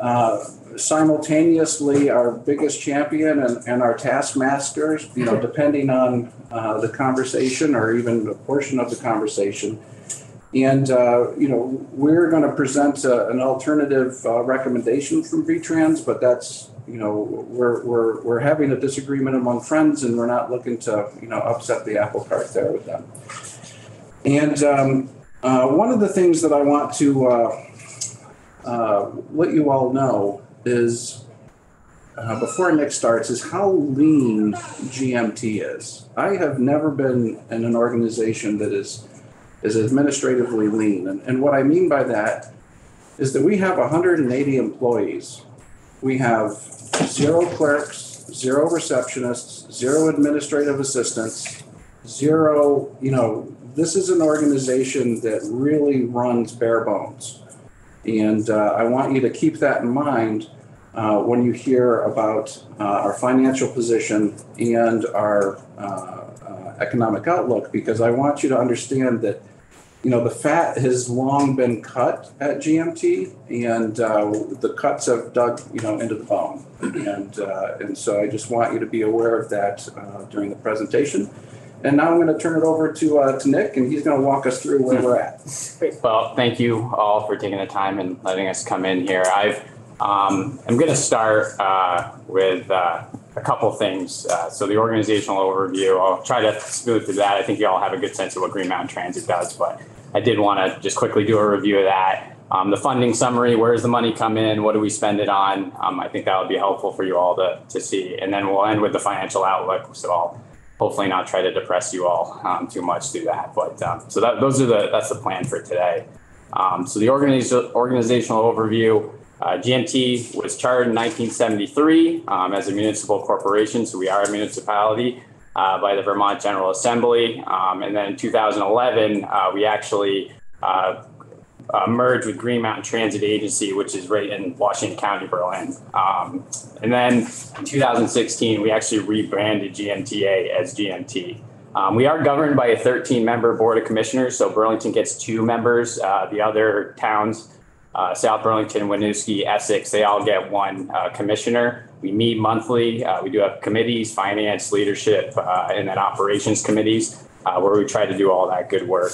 uh, simultaneously our biggest champion and, and our taskmasters, you know, depending on uh, the conversation or even a portion of the conversation. And, uh, you know, we're going to present uh, an alternative uh, recommendation from VTrans, but that's, you know, we're, we're, we're having a disagreement among friends and we're not looking to, you know, upset the apple cart there with them. And um, uh, one of the things that I want to uh, uh, let you all know is uh, before Nick starts is how lean GMT is. I have never been in an organization that is is administratively lean. And, and what I mean by that is that we have 180 employees. We have zero clerks, zero receptionists, zero administrative assistants, zero, you know, this is an organization that really runs bare bones. And uh, I want you to keep that in mind uh, when you hear about uh, our financial position and our uh, uh, economic outlook, because I want you to understand that, you know, the fat has long been cut at GMT, and uh, the cuts have dug, you know, into the bone. And uh, and so I just want you to be aware of that uh, during the presentation. And now I'm going to turn it over to uh, to Nick, and he's going to walk us through where we're at. Well, thank you all for taking the time and letting us come in here. I've, um, I'm going to start uh, with uh, a couple things. Uh, so the organizational overview, I'll try to smooth through that. I think you all have a good sense of what Green Mountain Transit does, but I did want to just quickly do a review of that. Um, the funding summary, where does the money come in? What do we spend it on? Um, I think that would be helpful for you all to, to see. And then we'll end with the financial outlook. So I'll hopefully not try to depress you all um, too much through that. But um, so that those are the that's the plan for today. Um, so the organiz- organizational overview. Uh, GMT was chartered in 1973 um, as a municipal corporation, so we are a municipality uh, by the Vermont General Assembly. Um, and then in 2011, uh, we actually uh, uh, merged with Green Mountain Transit Agency, which is right in Washington County, Berlin. Um, and then in 2016, we actually rebranded GMTA as GMT. Um, we are governed by a 13 member board of commissioners, so Burlington gets two members. Uh, the other towns, uh, South Burlington, Winooski, Essex, they all get one uh, commissioner. We meet monthly. Uh, we do have committees, finance, leadership, uh, and then operations committees, uh, where we try to do all that good work.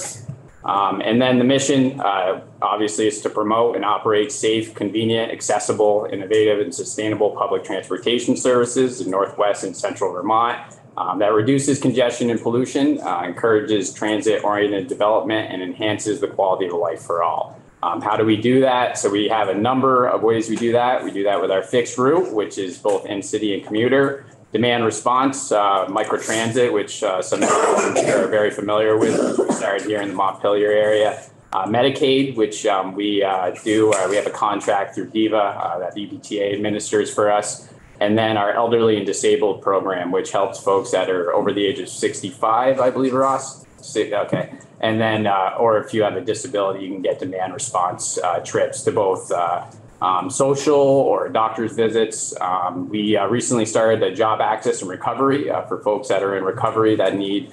Um, and then the mission, uh, obviously, is to promote and operate safe, convenient, accessible, innovative, and sustainable public transportation services in Northwest and Central Vermont um, that reduces congestion and pollution, encourages transit-oriented development, and enhances the quality of life for all. Um, how do we do that? So we have a number of ways we do that. We do that with our fixed route, which is both in-city and commuter. Demand response, uh, microtransit, which uh, some of you are very familiar with. We started here in the Montpelier area. Uh, Medicaid, which um, we uh, do, uh, we have a contract through DVHA uh, that VPTA administers for us. And then our elderly and disabled program, which helps folks that are over the age of 65, I believe, Ross. Okay. And then, uh, or if you have a disability, you can get demand response uh, trips to both uh, um, social or doctor's visits. Um, we uh, recently started the job access and recovery uh, for folks that are in recovery that need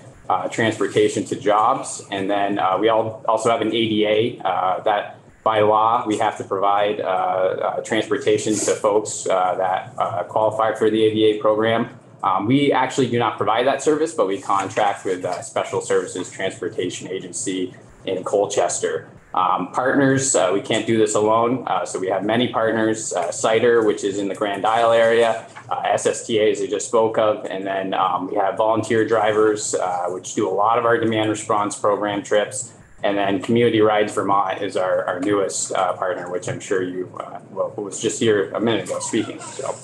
transportation to jobs. And then we all also have an ADA that by law, we have to provide uh, uh, transportation to folks uh, that qualify for the ADA program. Um, we actually do not provide that service, but we contract with uh, Special Services Transportation Agency in Colchester. Um, partners, uh, we can't do this alone, uh, so we have many partners. Uh, CIDER, which is in the Grand Isle area, uh, SSTA, as I just spoke of, and then um, we have volunteer drivers, uh, which do a lot of our demand response program trips. And then Community Rides Vermont is our, our newest partner, which I'm sure you, well, was just here a minute ago speaking. So,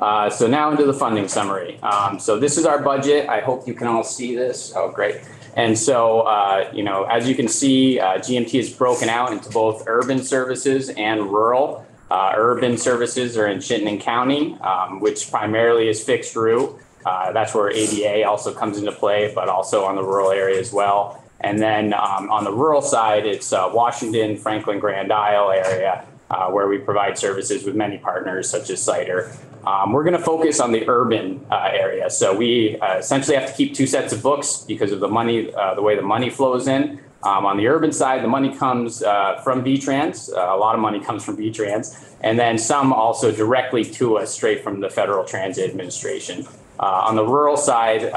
uh, so now into the funding summary. Um, so this is our budget. I hope you can all see this. Oh, great. And so, uh, you know, as you can see, uh, GMT is broken out into both urban services and rural. Uh, urban services are in Chittenden County, um, which primarily is fixed route. Uh, that's where ADA also comes into play, but also on the rural area as well. And then um, on the rural side, it's uh, Washington, Franklin, Grand Isle area, where we provide services with many partners such as CIDER. Um, we're going to focus on the urban uh, area. So we uh, essentially have to keep two sets of books because of the money, uh, the way the money flows in. Um, on the urban side, the money comes uh, from VTrans. Uh, a lot of money comes from VTrans, and then some also directly to us straight from the Federal Transit Administration. Uh, on the rural side,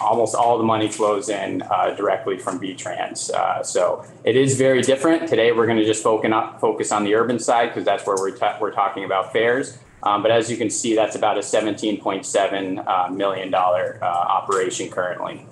almost all the money flows in directly from VTrans. So it is very different. Today, we're going to just focus on, focus on the urban side because that's where we're, ta- we're talking about fares. Um, but as you can see, that's about a $17.7 uh, million dollar, uh, operation currently.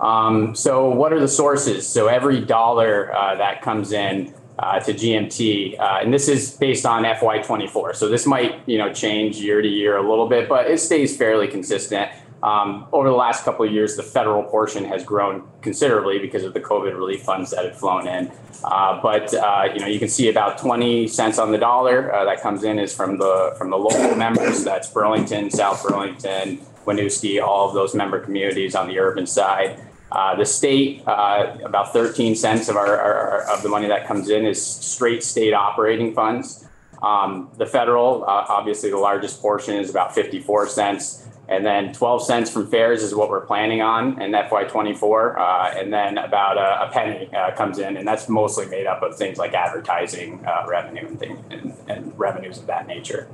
Um, so what are the sources? So every dollar uh, that comes in uh, to GMT, uh, and this is based on FY24. So this might, you know, change year to year a little bit, but it stays fairly consistent. Um, over the last couple of years, the federal portion has grown considerably because of the COVID relief funds that have flown in. Uh, but uh, you know, you can see about 20 cents on the dollar uh, that comes in is from the from the local members. That's Burlington, South Burlington, Winooski, all of those member communities on the urban side. Uh, the state, uh, about 13 cents of our, our, of the money that comes in is straight state operating funds. Um, the federal, uh, obviously the largest portion is about 54 cents. And then 12 cents from fares is what we're planning on in FY24. Uh, and then about a, a penny uh, comes in, and that's mostly made up of things like advertising uh, revenue and, thing, and, and revenues of that nature.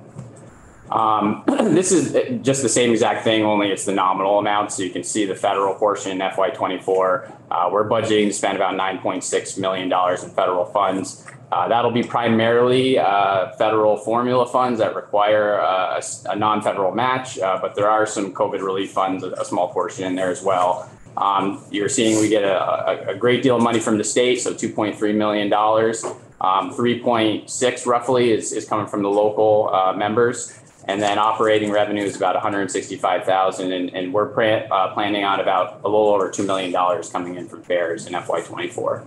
Um, this is just the same exact thing, only it's the nominal amount. So you can see the federal portion in FY24. Uh, we're budgeting to spend about $9.6 million in federal funds. Uh, that'll be primarily uh, federal formula funds that require uh, a, a non-federal match, uh, but there are some COVID relief funds, a, a small portion in there as well. Um, you're seeing we get a, a, great deal of money from the state, so $2.3 million. Um, 3.6 roughly is, is coming from the local members. And then operating revenue is about 165,000, and, and we're planning on about a little over $2 million coming in from fares in FY24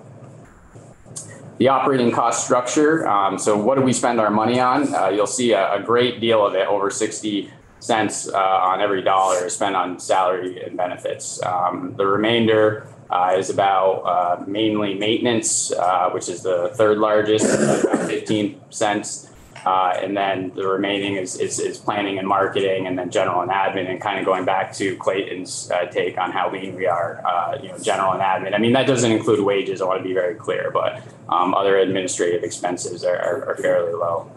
the operating cost structure. Um, so what do we spend our money on? Uh, you'll see a, a great deal of it, over 60 cents uh, on every dollar spent on salary and benefits. Um, the remainder uh, is about uh, mainly maintenance, uh, which is the third largest, 15 cents. Uh, and then the remaining is, is, is planning and marketing and then general and admin and kind of going back to Clayton's uh, take on how lean we are, uh, you know, general and admin. I mean, that doesn't include wages. I want to be very clear, but um, other administrative expenses are, are, are fairly low.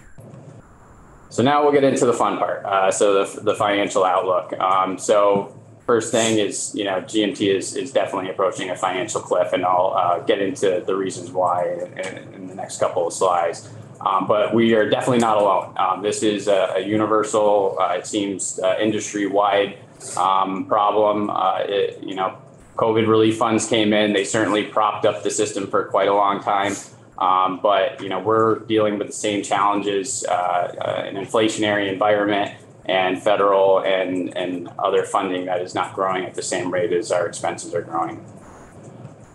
So now we'll get into the fun part. Uh, so the, the financial outlook. Um, so first thing is, you know, GMT is, is definitely approaching a financial cliff, and I'll uh, get into the reasons why in, in, in the next couple of slides. Um, but we are definitely not alone. Um, this is a, a universal, uh, it seems, uh, industry-wide um, problem. Uh, it, you know, COVID relief funds came in. They certainly propped up the system for quite a long time. Um, but you know, we're dealing with the same challenges, uh, uh, an inflationary environment, and federal and and other funding that is not growing at the same rate as our expenses are growing.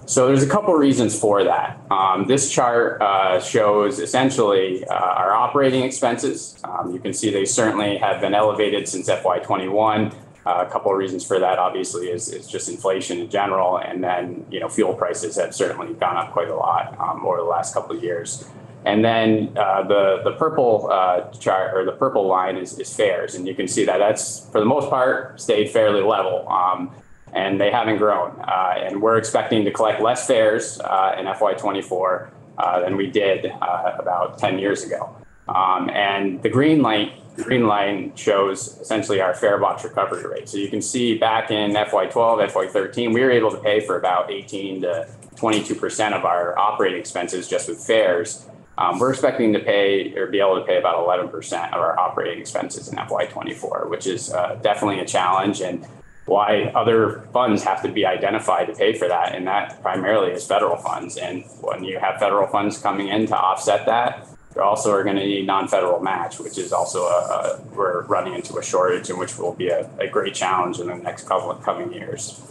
So there's a couple reasons for that. Um, this chart uh, shows essentially uh, our operating expenses. Um, you can see they certainly have been elevated since FY21. Uh, a couple of reasons for that, obviously, is, is just inflation in general, and then you know fuel prices have certainly gone up quite a lot um, over the last couple of years. And then uh, the the purple uh, chart or the purple line is, is fares, and you can see that that's for the most part stayed fairly level, um, and they haven't grown. Uh, and we're expecting to collect less fares uh, in FY24 uh, than we did uh, about 10 years ago. Um, and the green line green line shows essentially our fare box recovery rate. So you can see back in FY12, FY13, we were able to pay for about 18 to 22% of our operating expenses just with fares. Um, we're expecting to pay or be able to pay about 11% of our operating expenses in FY24, which is uh, definitely a challenge and why other funds have to be identified to pay for that. And that primarily is federal funds. And when you have federal funds coming in to offset that, you also are going to need non-federal match, which is also a, a we're running into a shortage, and which will be a, a great challenge in the next couple of coming years.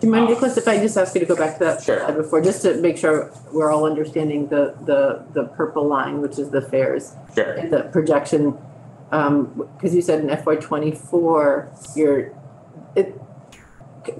Do you mind, Nicholas, if I just ask you to go back to that Sure. slide before, just to make sure we're all understanding the, the, the purple line, which is the fares Sure. and the projection? Um, because you said in FY twenty-four, you're, it,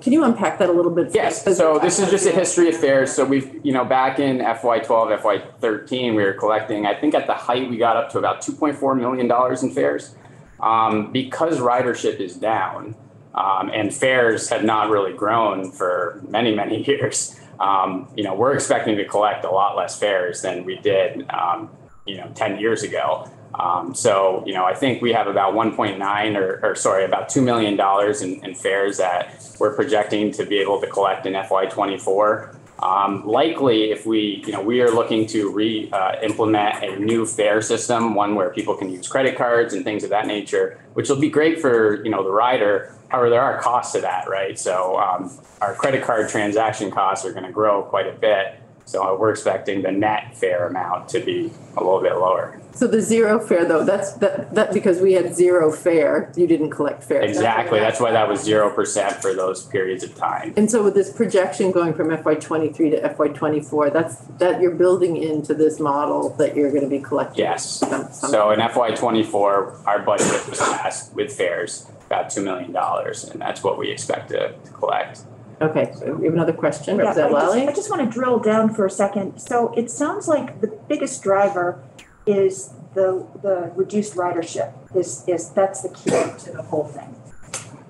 can you unpack that a little bit? Yes, so this is just a history of fares. So we've, you know, back in FY twelve, FY thirteen, we were collecting, I think at the height, we got up to about two point four million dollars in fares. Um, because ridership is down, um, and fares have not really grown for many, many years. Um, you know, we're expecting to collect a lot less fares than we did, um, you know, 10 years ago. Um, so, you know, I think we have about 1.9 or, or sorry, about $2 million in, in fares that we're projecting to be able to collect in FY24. Um, likely, if we, you know, we are looking to re uh, implement a new fare system, one where people can use credit cards and things of that nature, which will be great for, you know, the rider. However, there are costs to that, right? So um, our credit card transaction costs are going to grow quite a bit. So we're expecting the net fare amount to be a little bit lower. So the zero fare though, that's, that, that, because we had zero fare, you didn't collect fares. Exactly. That's why that was zero percent for those periods of time. And so with this projection going from FY twenty-three to FY twenty-four, that's, that you're building into this model that you're gonna be collecting. Yes. some- some- So in FY twenty-four, our budget was passed with fares, about two million dollars, and that's what we expect to to collect. Okay, so we have another question, Yeah, I Representative just, Lally? I just want to drill down for a second. So it sounds like the biggest driver is the, the reduced ridership. Is, is, that's the key to the whole thing.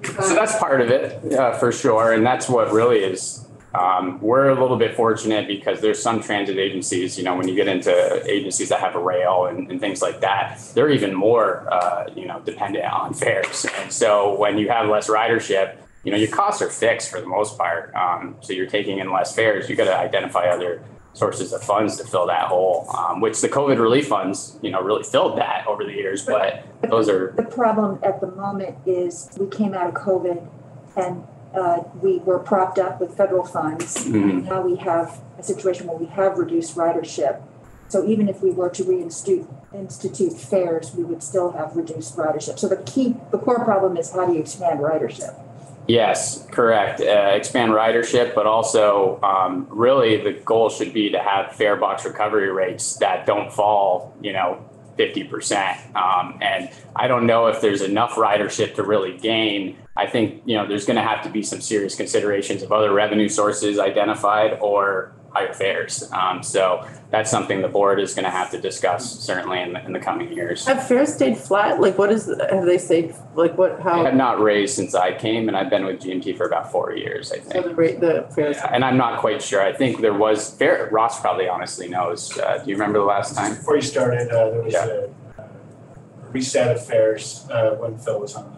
So that's part of it, uh, for sure, and that's what really is. Um, we're a little bit fortunate because there's some transit agencies, you know, when you get into agencies that have a rail and, and things like that, they're even more, uh, you know, dependent on fares. And so when you have less ridership, you know, your costs are fixed for the most part. Um, so you're taking in less fares. You got to identify other sources of funds to fill that hole, um, which the COVID relief funds, you know, really filled that over the years. But those are The problem at the moment is we came out of COVID and uh, we were propped up with federal funds. Mhm. Now we have a situation where we have reduced ridership. So even if we were to reinstitute institute fares, we would still have reduced ridership. So the key, the core problem is how do you expand ridership? Yes, correct. Uh, expand ridership, but also um, really the goal should be to have fare box recovery rates that don't fall, you know, 50%. Um, and I don't know if there's enough ridership to really gain. I think, you know, there's going to have to be some serious considerations of other revenue sources identified or higher fares. Um, so that's something the board is going to have to discuss certainly in the, in the coming years. Have fares stayed flat? Like what is, have they stayed, like what, They how, have not raised since I came, and I've been with GMT for about four years, I so think. the rate, the fares? And I'm not quite sure. I think there was, fair- Ross probably honestly knows. Uh, do you remember the last time? Before you started, uh, there was Yeah. a uh, reset of fares, uh, when Phil was on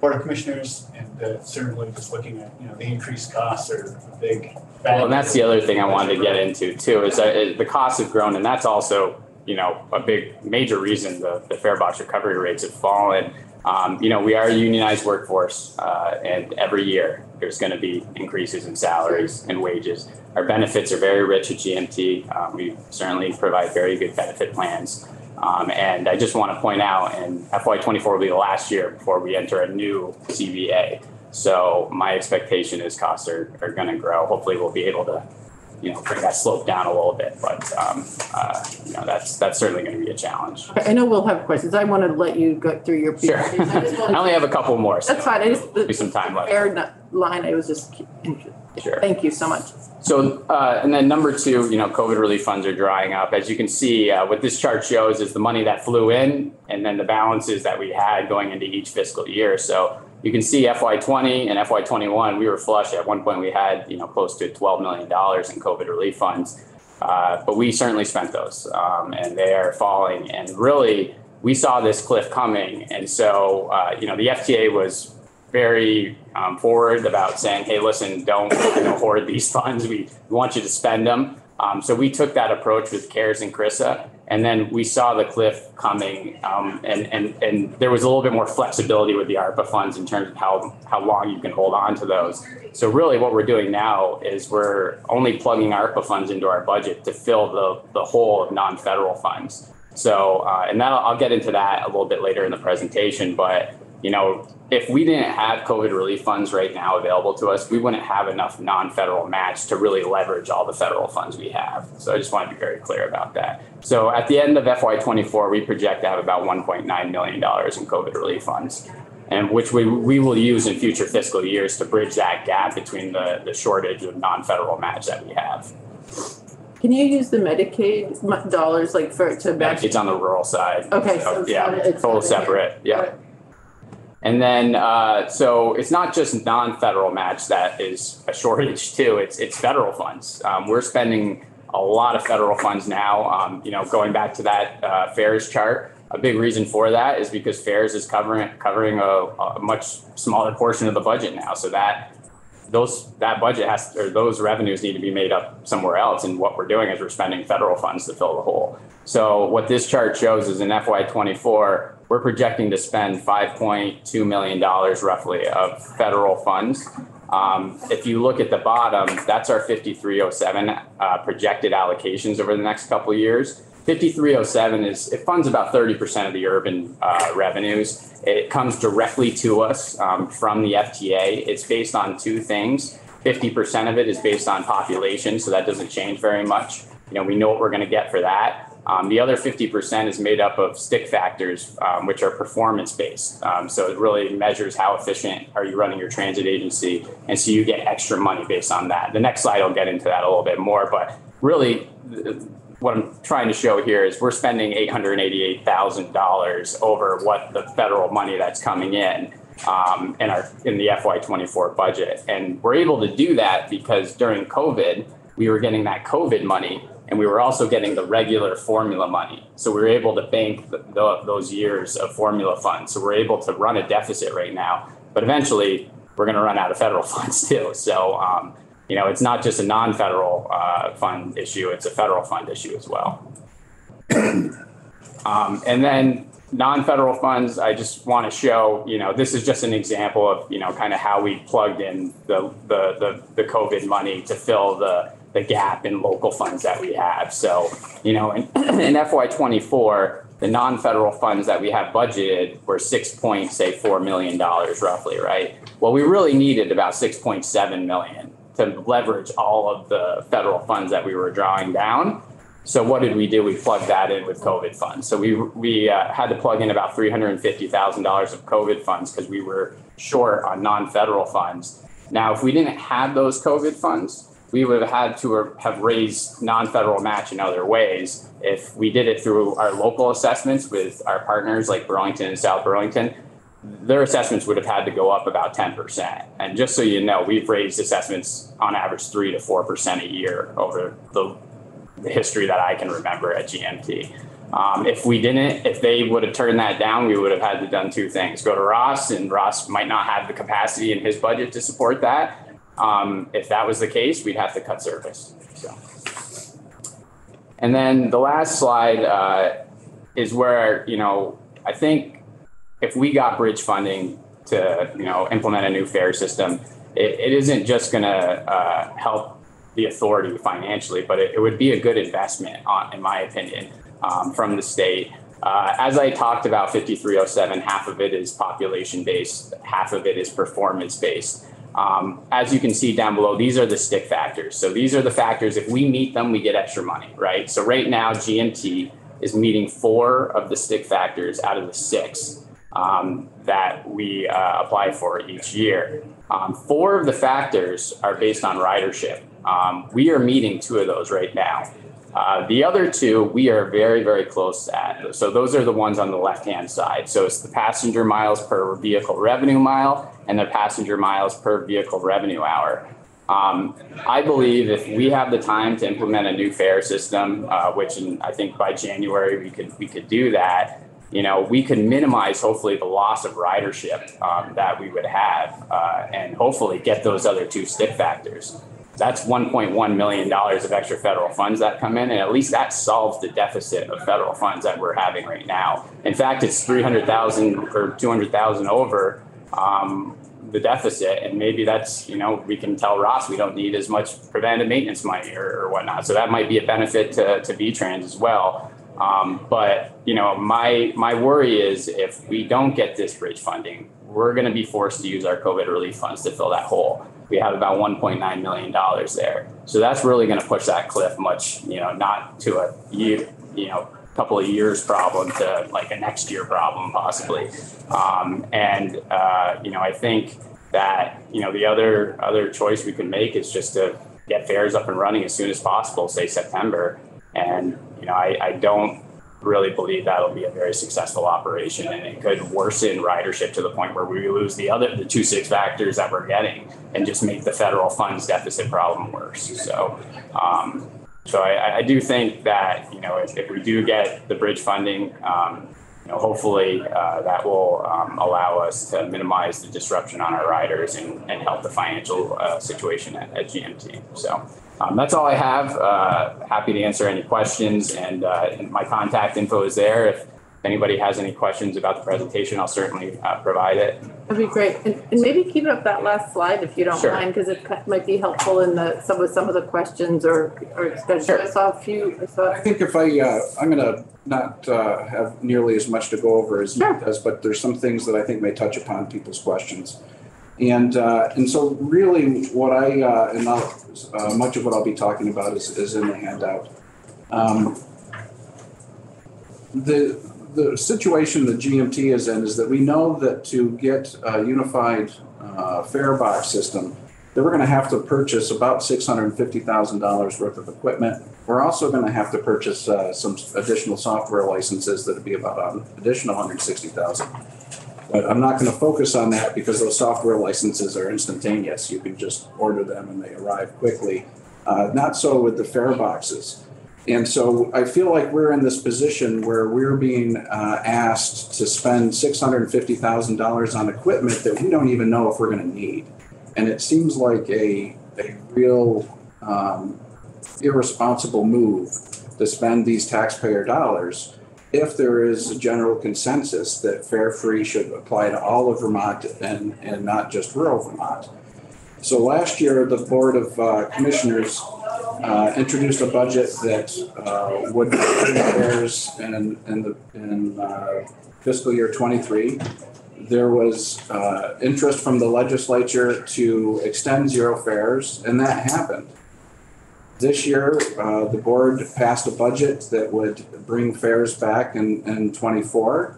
Board of Commissioners, and uh, certainly just looking at, you know, the increased costs are a big. Well, and that's the other thing I wanted to get into too, is that it- the costs have grown and that's also, you know, a big, major reason the, the fare box recovery rates have fallen. Um, you know, we are a unionized workforce, uh, and every year there's gonna be increases in salaries and wages. Our benefits are very rich at GMT. Um, we certainly provide very good benefit plans. Um, and I just want to point out, and FY twenty-four will be the last year before we enter a new CBA. So my expectation is costs are, are going to grow. Hopefully, we'll be able to, you know, bring that slope down a little bit. But um, uh, you know, that's that's certainly going to be a challenge. I know we'll have questions. I want to let you go through your. Sure. I I only have a couple more. So That's fine. I just, Be some time left. line, I was just interested. Sure. Thank you so much. So, uh, and then number two, you know, COVID relief funds are drying up. As you can see, uh, what this chart shows is the money that flew in and then the balances that we had going into each fiscal year. So you can see FY twenty and FY twenty-one, we were flush. At one point, we had, you know, close to twelve million dollars in COVID relief funds. Uh, but we certainly spent those, um, and they are falling. And really, we saw this cliff coming. And so, uh, you know, the FTA was very um, forward about saying, hey, listen, don't you know, hoard these funds. We want you to spend them. Um, so we took that approach with CARES and CRISA, and then we saw the cliff coming, um, and and and there was a little bit more flexibility with the ARPA funds in terms of how how long you can hold on to those. So really, what we're doing now is we're only plugging ARPA funds into our budget to fill the the hole of non-federal funds. So, uh, and that I'll get into that a little bit later in the presentation, but you know, if we didn't have COVID relief funds right now available to us, we wouldn't have enough non-federal match to really leverage all the federal funds we have. So I just want to be very clear about that. So at the end of FY twenty-four, we project to have about one point nine million dollars in COVID relief funds. And which we, we will use in future fiscal years to bridge that gap between the, the shortage of non-federal match that we have. Can you use the Medicaid dollars like for, to match? It's on the rural side. Okay, So, so Yeah, it's total not- separate, yeah. And then, uh, so it's not just non-federal match that is a shortage too, it's, it's federal funds. Um, we're spending a lot of federal funds now, um, you know, going back to that, uh, fares chart. A big reason for that is because fares is covering, covering a, a much smaller portion of the budget now. So that, those, that budget has, or those revenues need to be made up somewhere else. And what we're doing is we're spending federal funds to fill the hole. So what this chart shows is in FY twenty-four, we're projecting to spend five point two million dollars roughly of federal funds. Um, if you look at the bottom, that's our fifty-three oh seven, uh, projected allocations over the next couple of years. Fifty-three oh seven is, it funds about thirty percent of the urban, uh, revenues. It comes directly to us, um, from the FTA. It's based on two things. Fifty percent of it is based on population, so that doesn't change very much. You know, we know what we're gonna get for that. Um, the other fifty percent is made up of stick factors, um, which are performance based. Um, so it really measures how efficient are you running your transit agency, and so you get extra money based on that. The next slide, I'll get into that a little bit more, but really, what I'm trying to show here is we're spending eight hundred eighty-eight thousand dollars over what the federal money that's coming in um, in our in the FY twenty-four budget, and we're able to do that because during COVID, we were getting that COVID money and we were also getting the regular formula money. So we were able to bank the, the, those years of formula funds. So we're able to run a deficit right now, but eventually we're going to run out of federal funds too. So, um, you know, it's not just a non-federal uh, fund issue; it's a federal fund issue as well. um, and then non-federal funds, I just want to show, you know, this is just an example of, you know, kind of how we plugged in the the the, the COVID money to fill the the gap in local funds that we have. So, you know, in, in FY twenty-four, the non-federal funds that we have budgeted were six point, say, four million dollars roughly, right? Well, we really needed about six point seven million to leverage all of the federal funds that we were drawing down. So what did we do? We plugged that in with COVID funds. So we we uh, had to plug in about three hundred and fifty thousand dollars of COVID funds because we were short on non-federal funds. Now, if we didn't have those COVID funds, we would have had to have raised non-federal match in other ways. If we did it through our local assessments with our partners like Burlington and South Burlington, their assessments would have had to go up about 10%. And just so you know, we've raised assessments on average 3 to 4% a year over the, history that I can remember at GMT. Um, if we didn't, if they would have turned that down, we would have had to done two things: go to Ross, and Ross might not have the capacity in his budget to support that. Um, if that was the case, we'd have to cut service. So, and then the last slide uh, is where you know I think if we got bridge funding to you know implement a new fare system, it, it isn't just going to uh, help the authority financially, but it, it would be a good investment, on, in my opinion, um, from the state. Uh, as I talked about 5307, half of it is population based, half of it is performance based. Um, as you can see down below, these are the stick factors. So these are the factors, if we meet them, we get extra money, right? So right now, GMT is meeting four of the stick factors out of the six um, that we uh, apply for each year. Um, four of the factors are based on ridership. Um, we are meeting two of those right now. Uh, the other two, we are very, very close at. So those are the ones on the left-hand side. So it's the passenger miles per vehicle revenue mile and the passenger miles per vehicle revenue hour. Um, I believe if we have the time to implement a new fare system, uh, which in, I think by January we could we could do that. You know, we could minimize hopefully the loss of ridership um, that we would have, uh, and hopefully get those other two stick factors that's $1.1 million of extra federal funds that come in. And at least that solves the deficit of federal funds that we're having right now. In fact, it's 300,000 or 200,000 over um, the deficit. And maybe that's, you know, we can tell Ross we don't need as much preventive maintenance money or, or whatnot. So that might be a benefit to, to V-Trans as well. Um, but, you know, my, my worry is if we don't get this bridge funding, we're going to be forced to use our COVID relief funds to fill that hole we have about 1.9 million dollars there. So that's really going to push that cliff much, you know, not to a year, you know, couple of years problem to like a next year problem possibly. Um, and uh, you know, I think that you know the other other choice we can make is just to get fares up and running as soon as possible, say September. And you know, I, I don't really believe that'll be a very successful operation and it could worsen ridership to the point where we lose the other the two stick factors that we're getting and just make the federal funds deficit problem worse. So um, so I, I do think that you know if, if we do get the bridge funding um, you know, hopefully uh, that will um, allow us to minimize the disruption on our riders and, and help the financial uh, situation at, at GMT so um, that's all I have. Uh, happy to answer any questions, and, uh, and, my contact info is there. If anybody has any questions about the presentation, I'll certainly uh, provide it. That'd be great. And, and, maybe keep up that last slide if you don't sure. mind, because it might be helpful in the some of some of the questions or or discussion. Sure. I saw a few. I, saw I think if I uh, I'm going to not uh, have nearly as much to go over as sure. does, but there's some things that I think may touch upon people's questions. And uh, and so really what I uh, and uh, much of what I'll be talking about is, is in the handout. Um, the the situation that GMT is in is that we know that to get a unified uh, fare box system, that we're going to have to purchase about $650,000 worth of equipment. We're also going to have to purchase uh, some additional software licenses that would be about an additional 160,000. But I'm not going to focus on that because those software licenses are instantaneous. You can just order them and they arrive quickly. Uh, not so with the fare boxes. And so I feel like we're in this position where we're being uh, asked to spend $650,000 on equipment that we don't even know if we're going to need. And it seems like a, a real um, irresponsible move to spend these taxpayer dollars if there is a general consensus that fare free should apply to all of Vermont and, and not just rural Vermont. So last year, the Board of uh, Commissioners uh, introduced a budget that uh, would fares in, in, the, in uh, fiscal year 23. There was uh, interest from the legislature to extend zero fares, and that happened. This year, uh, the board passed a budget that would bring fares back in, in 24.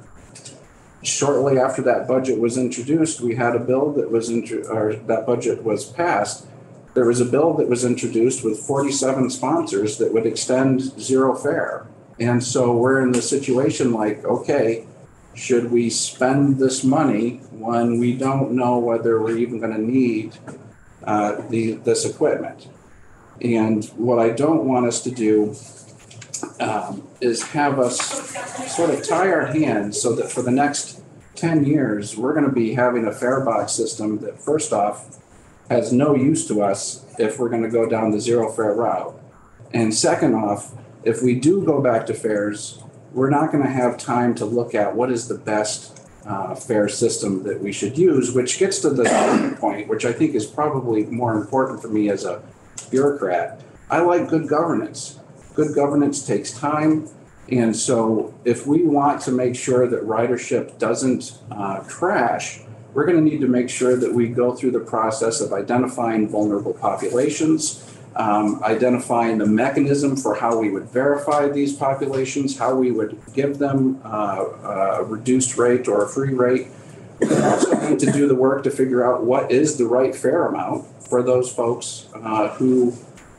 Shortly after that budget was introduced, we had a bill that was intro- or that budget was passed. There was a bill that was introduced with 47 sponsors that would extend zero fare. And so we're in the situation like, okay, should we spend this money when we don't know whether we're even going to need uh, the, this equipment? And what I don't want us to do um, is have us sort of tie our hands so that for the next ten years, we're gonna be having a fare box system that first off has no use to us if we're gonna go down the zero fare route. And second off, if we do go back to fares, we're not gonna have time to look at what is the best uh, fare system that we should use, which gets to the point, which I think is probably more important for me as a bureaucrat. I like good governance. Good governance takes time. And so if we want to make sure that ridership doesn't uh, crash, we're going to need to make sure that we go through the process of identifying vulnerable populations, um, identifying the mechanism for how we would verify these populations, how we would give them uh, a reduced rate or a free rate. We also need to do the work to figure out what is the right fare amount for those folks uh, who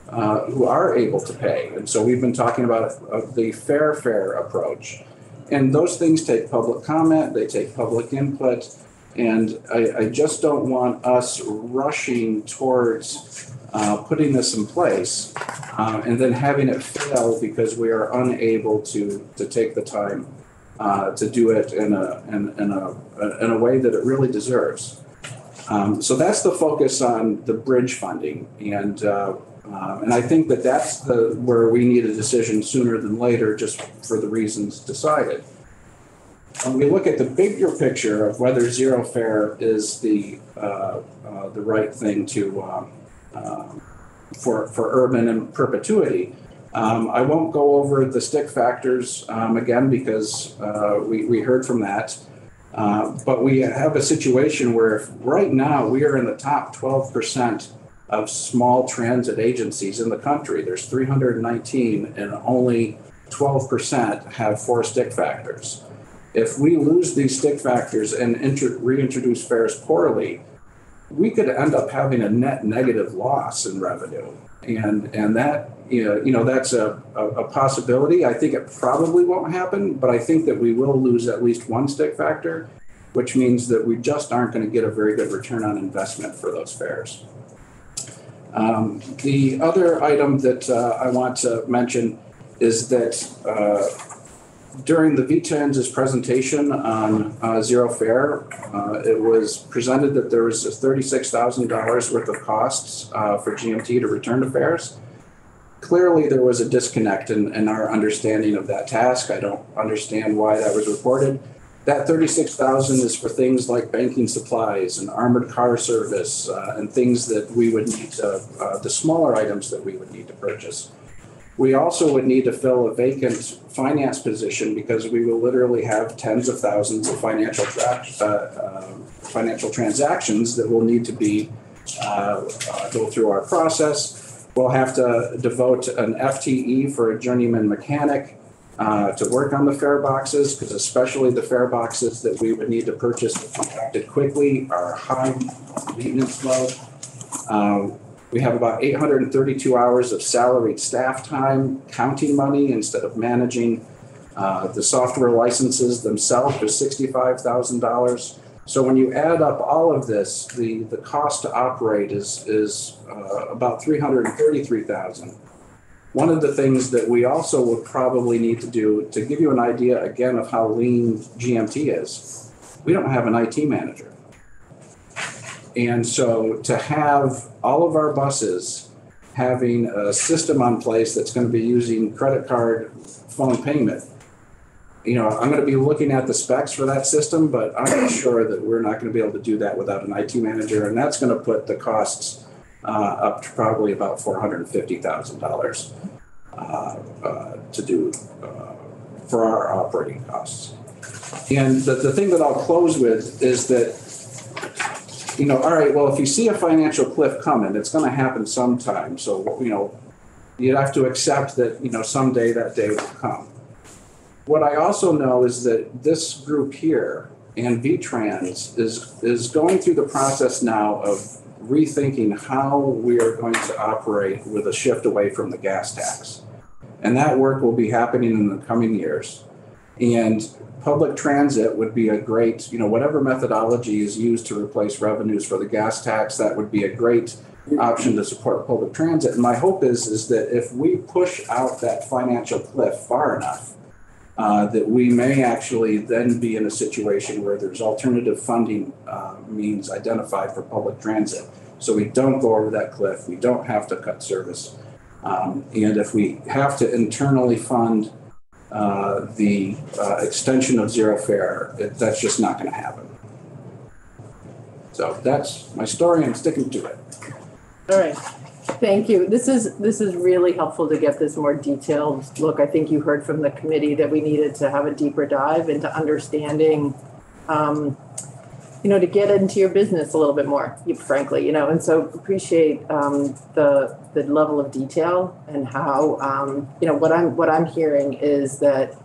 uh, who are able to pay. And so we've been talking about uh, the fair fare approach. And those things take public comment, they take public input. And I, I just don't want us rushing towards uh, putting this in place uh, and then having it fail because we are unable to, to take the time uh, to do it in a, in, in, a, in a way that it really deserves. Um, so that's the focus on the bridge funding. And uh, um, and I think that that's the, where we need a decision sooner than later, just for the reasons decided. When we look at the bigger picture of whether zero fare is the, uh, uh, the right thing to, um, um, for, for urban and perpetuity, um, I won't go over the stick factors um, again because uh, we, we heard from that. Uh, but we have a situation where right now we are in the top 12% of small transit agencies in the country. There's 319 and only 12% have four stick factors. If we lose these stick factors and inter- reintroduce fares poorly, we could end up having a net negative loss in revenue. And, and that, you know, you know that's a, a, a possibility. I think it probably won't happen, but I think that we will lose at least one stick factor, which means that we just aren't going to get a very good return on investment for those fares. Um, the other item that uh, I want to mention is that uh, during the VTrans's presentation on uh, zero fare, uh, it was presented that there was $36,000 worth of costs uh, for GMT to return to fares. Clearly, there was a disconnect in, in our understanding of that task. I don't understand why that was reported. That thirty-six thousand is for things like banking supplies and armored car service uh, and things that we would need to, uh, the smaller items that we would need to purchase. We also would need to fill a vacant finance position because we will literally have tens of thousands of financial tra- uh, uh, financial transactions that will need to be uh, uh, go through our process. We'll have to devote an FTE for a journeyman mechanic uh, to work on the fare boxes, because especially the fare boxes that we would need to purchase acted quickly are high maintenance load. Um, we have about 832 hours of salaried staff time counting money instead of managing. Uh, the software licenses themselves are $65,000. So when you add up all of this, the, the cost to operate is, is uh, about 333,000. One of the things that we also would probably need to do to give you an idea again of how lean GMT is, we don't have an IT manager. And so to have all of our buses having a system on place that's going to be using credit card phone payment, you know, I'm going to be looking at the specs for that system, but I'm sure that we're not going to be able to do that without an IT manager. And that's going to put the costs uh, up to probably about four hundred fifty thousand dollars uh, uh, to do uh, for our operating costs. And the, the thing that I'll close with is that, you know, all right, well, if you see a financial cliff coming, it's going to happen sometime. So, you know, you have to accept that, you know, someday that day will come. What I also know is that this group here and VTrans is is going through the process now of rethinking how we are going to operate with a shift away from the gas tax. And that work will be happening in the coming years. And public transit would be a great, you know, whatever methodology is used to replace revenues for the gas tax, that would be a great option to support public transit. And my hope is, is that if we push out that financial cliff far enough, uh, that we may actually then be in a situation where there's alternative funding uh, means identified for public transit. So we don't go over that cliff, we don't have to cut service. Um, And if we have to internally fund uh, the uh, extension of zero fare, it- that's just not going to happen. So that's my story, I'm sticking to it. All right, thank you. This is, this is really helpful to get this more detailed look. I think you heard from the committee that we needed to have a deeper dive into understanding, um, you know, to get into your business a little bit more, frankly, you know, and so appreciate, um, the, the level of detail and how, um, you know, what I'm, what I'm hearing is that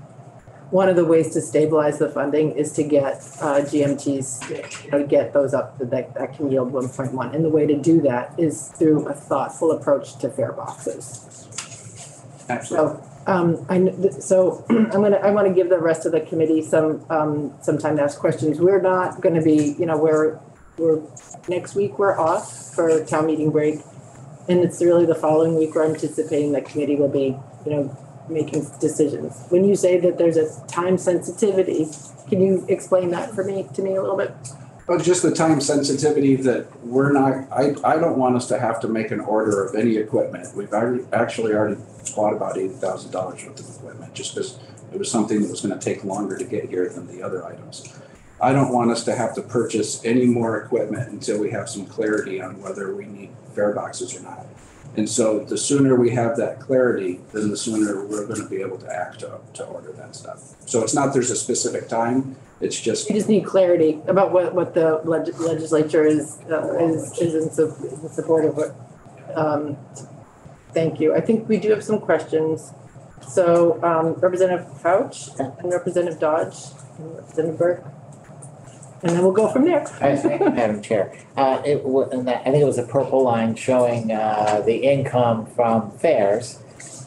one of the ways to stabilize the funding is to get, uh, GMTs, you know, get those up, that, that can yield one point one. And the way to do that is through a thoughtful approach to fare boxes. Absolutely. So, um, I, so I'm gonna, I wanna give the rest of the committee some, um, some time to ask questions. We're not gonna be, you know, we're, we're, next week we're off for town meeting break. And it's really the following week we're anticipating the committee will be, you know, making decisions. When you say that there's a time sensitivity, can you explain that for me, to me a little bit? But just the time sensitivity that we're not, I, I don't want us to have to make an order of any equipment. We've already, actually already bought about eighty thousand dollars worth of equipment, just because it was something that was gonna take longer to get here than the other items. I don't want us to have to purchase any more equipment until we have some clarity on whether we need fare boxes or not. And so the sooner we have that clarity, then the sooner we're gonna be able to act to, to order that stuff. So it's not there's a specific time, it's just You just need clarity about what, what the leg- legislature is, uh, is, is in su- in support of. it. Um, Thank you. I think we do have some questions. So, um, Representative Couch and Representative Dodge and Representative Burke. And then we'll go from there. I thank Madam Chair. Uh, it wa- and that, I think it was a purple line showing, uh, the income from fares.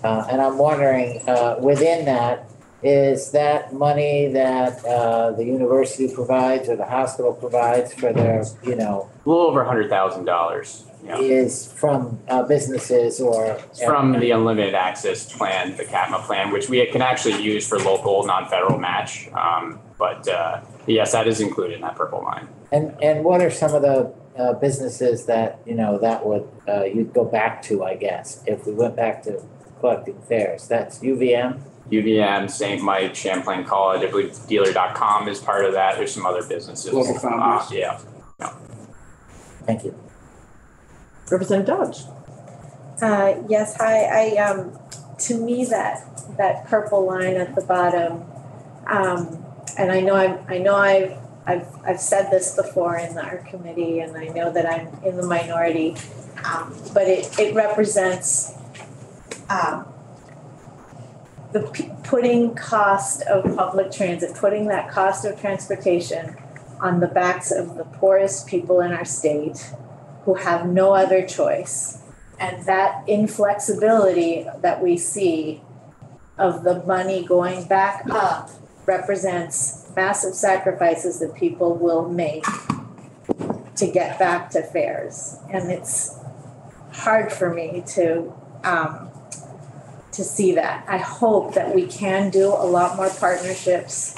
Uh, and I'm wondering, uh, within that, is that money that, uh, the university provides or the hospital provides for their, you know, A little over a hundred thousand dollars, you know, is from, uh, businesses or? from the unlimited access plan, the CATMA plan, which we can actually use for local, non-federal match. Um, but, uh, yes, that is included in that purple line. And, and what are some of the, uh, businesses that, you know, that would, uh, you'd go back to, I guess, if we went back to collecting fares? That's UVM? UVM, St. Mike, Champlain College, I believe dealer.com is part of that. There's some other businesses. Global Foundries. Uh, Yeah. Thank you. Representative Dodge. Uh, yes, hi, I, um, to me, that, that purple line at the bottom, um, and I know I'm, I know I've, I've, I've said this before in our committee, and I know that I'm in the minority, um, but it, it represents, um, the p- putting cost of public transit, putting that cost of transportation on the backs of the poorest people in our state who have no other choice. And that inflexibility that we see of the money going back up represents massive sacrifices that people will make to get back to fares. And it's hard for me to um to see that. I hope that we can do a lot more partnerships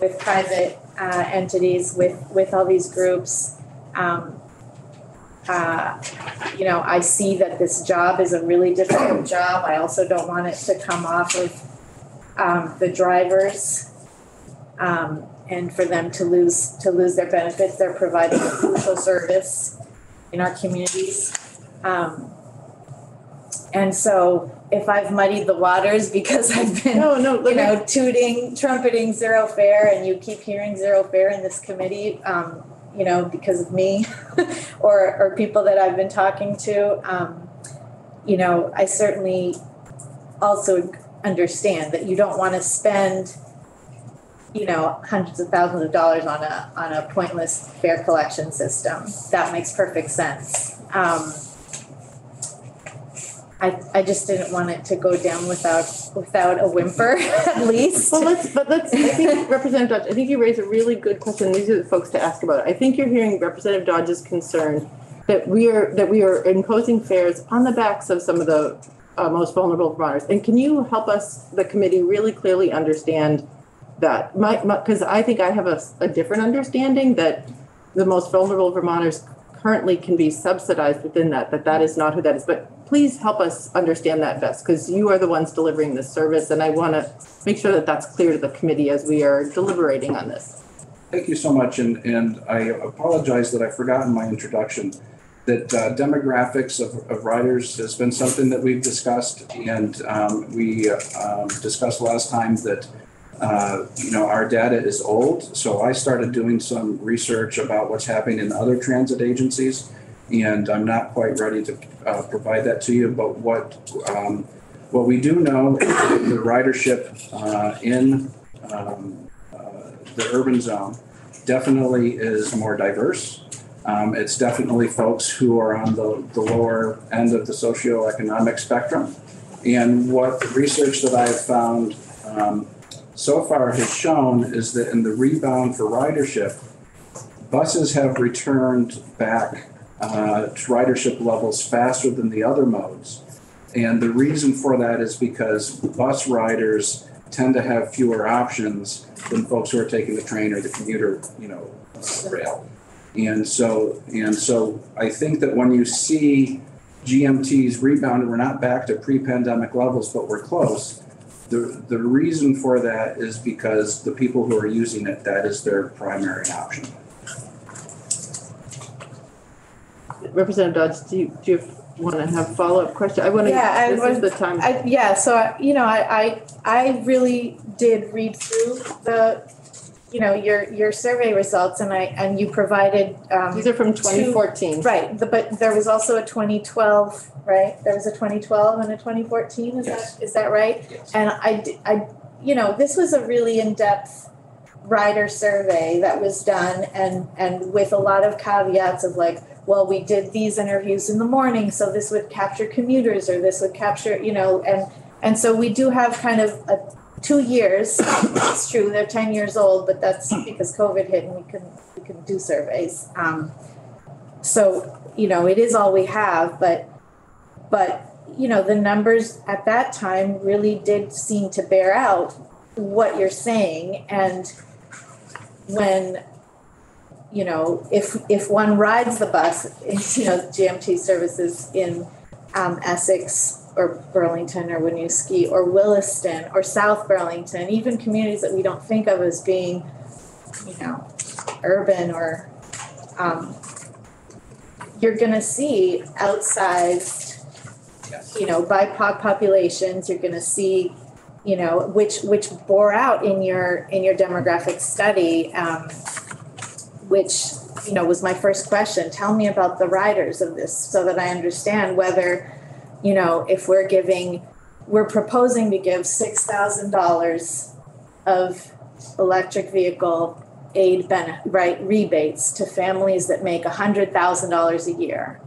with private uh entities, with with all these groups. Um uh you know, I see that this job is a really difficult job. I also don't want it to come off of um the drivers. Um and for them to lose to lose their benefits. They're providing a crucial service in our communities. Um and so if I've muddied the waters because I've been No, no, you know, tooting, trumpeting zero fare, and you keep hearing zero fare in this committee, um, you know, because of me or or people that I've been talking to. Um, you know, I certainly also understand that you don't want to spend, you know, hundreds of thousands of dollars on a on a pointless fare collection system. That makes perfect sense. Um, I I just didn't want it to go down without without a whimper, at least. well, let's, but let's, I think Representative Dodge, I think you raise a really good question. These are the folks to ask about it. I think you're hearing Representative Dodge's concern that we are, that we are imposing fares on the backs of some of the uh, most vulnerable Vermonters. And can you help us, the committee, really clearly understand that? My, because I think I have a, a different understanding that the most vulnerable Vermonters currently can be subsidized within that, that that is not who that is. But please help us understand that best, because you are the ones delivering this service, and I want to make sure that that's clear to the committee as we are deliberating on this. Thank you so much, and, and I apologize that I forgot in my introduction that uh, demographics of, of riders has been something that we've discussed, and um, we uh, um, discussed last time that, uh, you know, our data is old, so I started doing some research about what's happening in other transit agencies, and I'm not quite ready to uh, provide that to you, but what, um, what we do know the ridership uh, in um, uh, the urban zone definitely is more diverse. Um, it's definitely folks who are on the, the lower end of the socioeconomic spectrum. And what the research that I have found um, so far has shown is that in the rebound for ridership, buses have returned back uh, to ridership levels faster than the other modes. And the reason for that is because bus riders tend to have fewer options than folks who are taking the train or the commuter, you know, rail. And so, and so I think that when you see GMTs rebound, we're not back to pre-pandemic levels, but we're close. The, the reason for that is because the people who are using it, that is their primary option. Representative Dodge, do you, do you want to have follow-up question? I want to, Yeah, I this is was- the time. I, yeah, so, I- you know, I, I, I really did read through the, you know, your, your survey results and I, and you provided, um. These are from 2014. Right, the- but there was also a twenty twelve, right? There was a twenty twelve and a twenty fourteen, is Yes. that, is that right? Yes. And I you know, this was a really in-depth rider survey that was done and, and with a lot of caveats of like, well, we did these interviews in the morning, so this would capture commuters or this would capture, you know, and, and so we do have kind of a, two years. It's true, they're ten years old, but that's because COVID hit and we couldn't, we couldn't do surveys. Um, so, you know, it is all we have, but, but, you know, the numbers at that time really did seem to bear out what you're saying and when, you know, if, if one rides the bus, you know, GMT services in, um, Essex or Burlington or Winooski or Williston or South Burlington, even communities that we don't think of as being, you know, urban or, um, you're gonna see outsized, Yes. you know, BIPOC populations, you're gonna see, you know, which, which bore out in your, in your demographic study, um, which, you know, was my first question. Tell me about the riders of this so that I understand whether, you know, if we're giving, we're proposing to give six thousand dollars of electric vehicle aid benefit, right, rebates to families that make a hundred thousand dollars a year.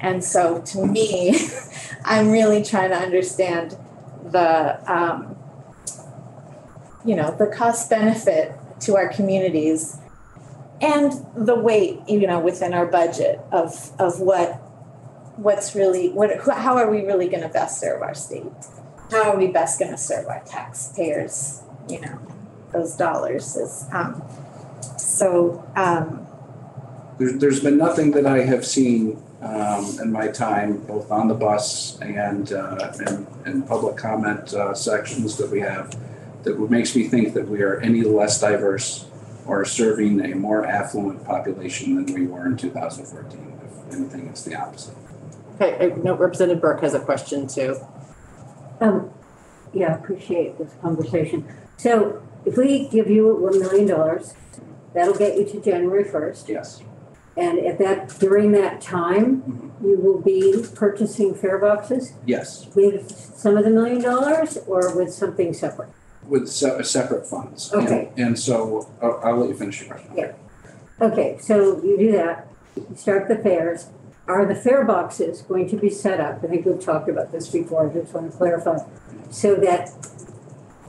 And so to me, I'm really trying to understand the, um, you know, the cost benefit to our communities and the weight, you know, within our budget of, of what, what's really, what, how are we really gonna best serve our state? How are we best gonna serve our taxpayers, you know, those dollars is, um, so, um, There, there's been nothing that I have seen um, in my time, both on the bus and, uh, and, and public comment uh, sections that we have, that makes me think that we are any less diverse or serving a more affluent population than we were in 2014. If anything, it's the opposite. Okay, uh, I know Representative Burke has a question too. Um, yeah, appreciate this conversation. So if we give you one million dollars, that'll get you to January first. Yes. And at that, during that time, mm-hmm. you will be purchasing fare boxes Yes, with some of the million dollars or with something separate? with se- uh, separate funds. And- Okay. And so, I'll, I'll let you finish your question. Yeah. Okay, so you do that, you start the fares. Are the fare boxes going to be set up, I think we've talked about this before, I just want to clarify, so that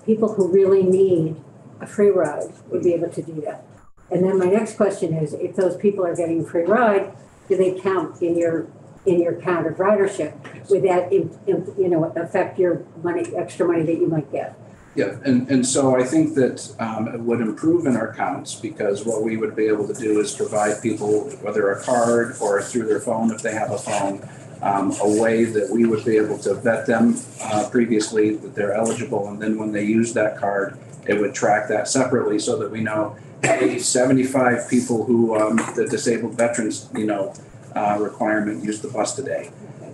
people who really need a free ride would be able to do that? And then my next question is, if those people are getting a free ride, do they count in your, in your count of ridership? Would that, you know, affect your money, extra money that you might get? Yeah, and, and so I think that um, it would improve in our counts because what we would be able to do is provide people, whether a card or through their phone, if they have a phone, um, a way that we would be able to vet them uh, previously that they're eligible. And then when they use that card, it would track that separately so that we know, hey, seventy-five people who, um, the disabled veterans, you know, uh, requirement used the bus today.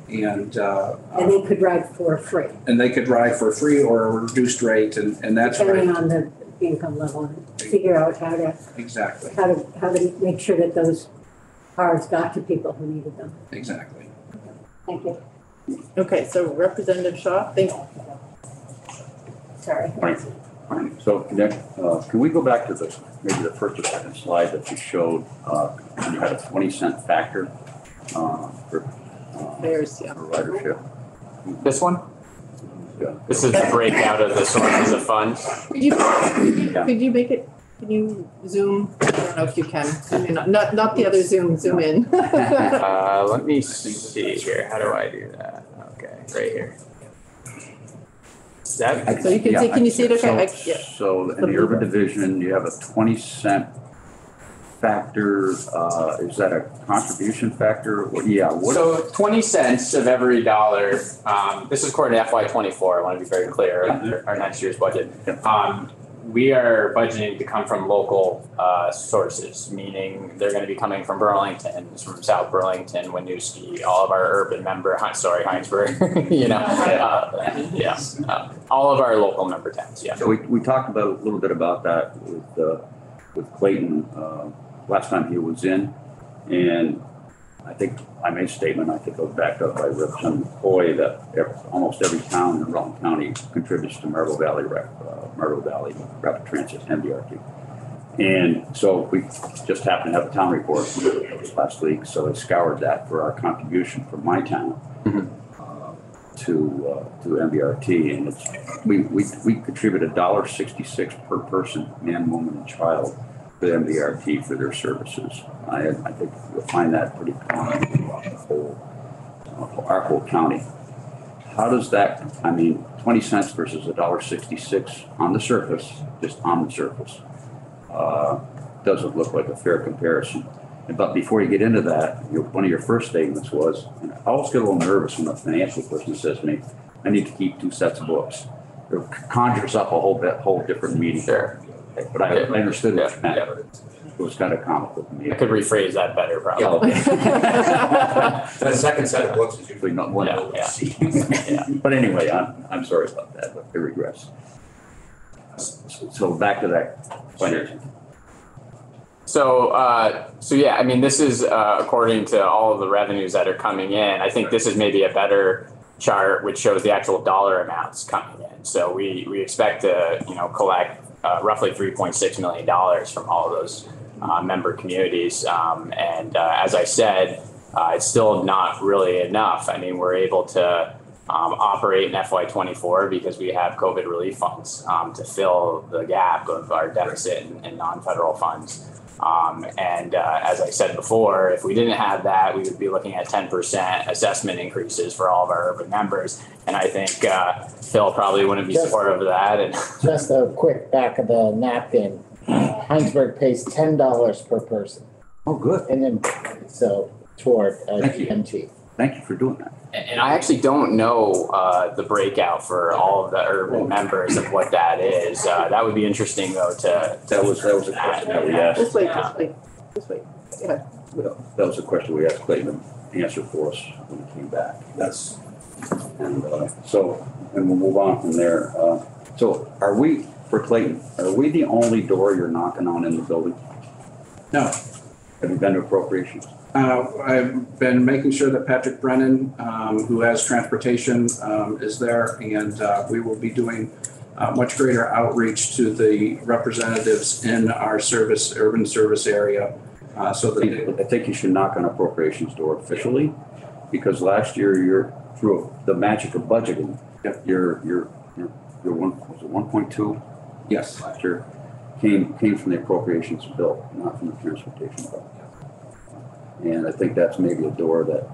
And, uh, And they could ride for free, and they could ride for free or a reduced rate and, and that's right. depending on the income level, and figure out how to, Exactly, how to, how to make sure that those cars got to people who needed them. exactly. Thank you. Okay, so Representative Shaw, thank, Sorry. Fine, fine. So Nick, uh, can we go back to the, maybe the first or second slide that you showed? uh, You had a 20 cent factor uh, for uh, there's, yeah. for ridership. This one? Yeah. This is the breakout of the sources of funds. Could you, could you- could you make it, can you zoom? I don't know if you can, zoom in, not, not the other zoom, zoom in. Uh, let me see here. How do I do that? Okay, right here. Is that, So you can see- can you see it okay? I- yeah. So in the urban division, you have a 20 cent factor. uh, Is that a contribution factor? What- Yeah, what? so twenty cents of every dollar, um, this is according to FY twenty-four, I want to be very clear, our- our next year's budget. Um, we are budgeting to come from local, uh, sources, meaning they're gonna be coming from Burlington, from South Burlington, Winooski, all of our urban member, sorry, Hinesburg, you know, uh, yeah, uh, all of our local member towns, yeah. So we, we talked about, a little bit about that with, uh, with Clayton, uh, last time he was in. And I think, I made a statement, I think it was backed up by Representative Coy, that almost every town in Rutland County contributes to Marble Valley uh, Marble Valley Rapid Transit, MVRT. And so we just happened to have a town report last week, so I scoured that for our contribution from my town Mhm. uh, to, uh, to MVRT, and it's, we, we, we contribute a dollar sixty-six per person, man, woman, and child, to MVRT for their services. I, I think you'll find that pretty common throughout the whole, uh, our whole county. How does that, I mean, twenty cents versus a dollar sixty-six on the surface, just on the surface, uh, doesn't look like a fair comparison. But before you get into that, your, one of your first statements was, I always get a little nervous when a financial person says to me, I need to keep two sets of books. It conjures up a whole bit, whole different meaning. Sure. But I, I understood what you Yeah, meant, yeah. it was kind of comical to me. I could rephrase that better, probably. The second set of books is usually not one Yeah, to yeah. Yeah, But anyway, I'm, I'm sorry about that, but I regress. So back to that financial. So, uh, so yeah, I mean, this is, uh, according to all of the revenues that are coming in. I think this is maybe a better chart which shows the actual dollar amounts coming in. So we, we expect to, you know, collect, uh, roughly three point six million dollars from all of those, uh, member communities. Um, and, uh, as I said, uh, it's still not really enough. I mean, we're able to, um, operate in FY twenty-four because we have COVID relief funds, um, to fill the gap of our deficit in, in non-federal funds. Um, and uh, as I said before, if we didn't have that, we would be looking at 10% assessment increases for all of our urban members. And I think uh, Phil probably wouldn't be Just- supportive of that. And Just a quick back of the napkin. Hinesburg pays ten dollars per person Oh, good. and then, so toward uh, Thank you. GMT. Thank you for doing that. and I actually don't know uh, the breakout for all of the urban members of what that is. Uh, that would be interesting though to. That was, that was a question that we asked. This way, this way, this way. Yeah. That was a question we asked Clayton to answer for us when he came back. That's, and, uh, so, and we'll move on from there. Uh, so are we, for Clayton, are we the only door you're knocking on in the building? No, Have you been to appropriations? Uh, I've been making sure that Patrick Brennan, um, who has transportation, um, is there, and, uh, we will be doing uh, much greater outreach to the representatives in our service, urban service area, uh, so that they, I think you should knock on appropriations door officially, because last year you're, through the magic of budgeting, Yep. your, your, your, your one, was it one point two yes, last year? Came, came from the appropriations bill, not from the transportation bill. And I think that's maybe a door that,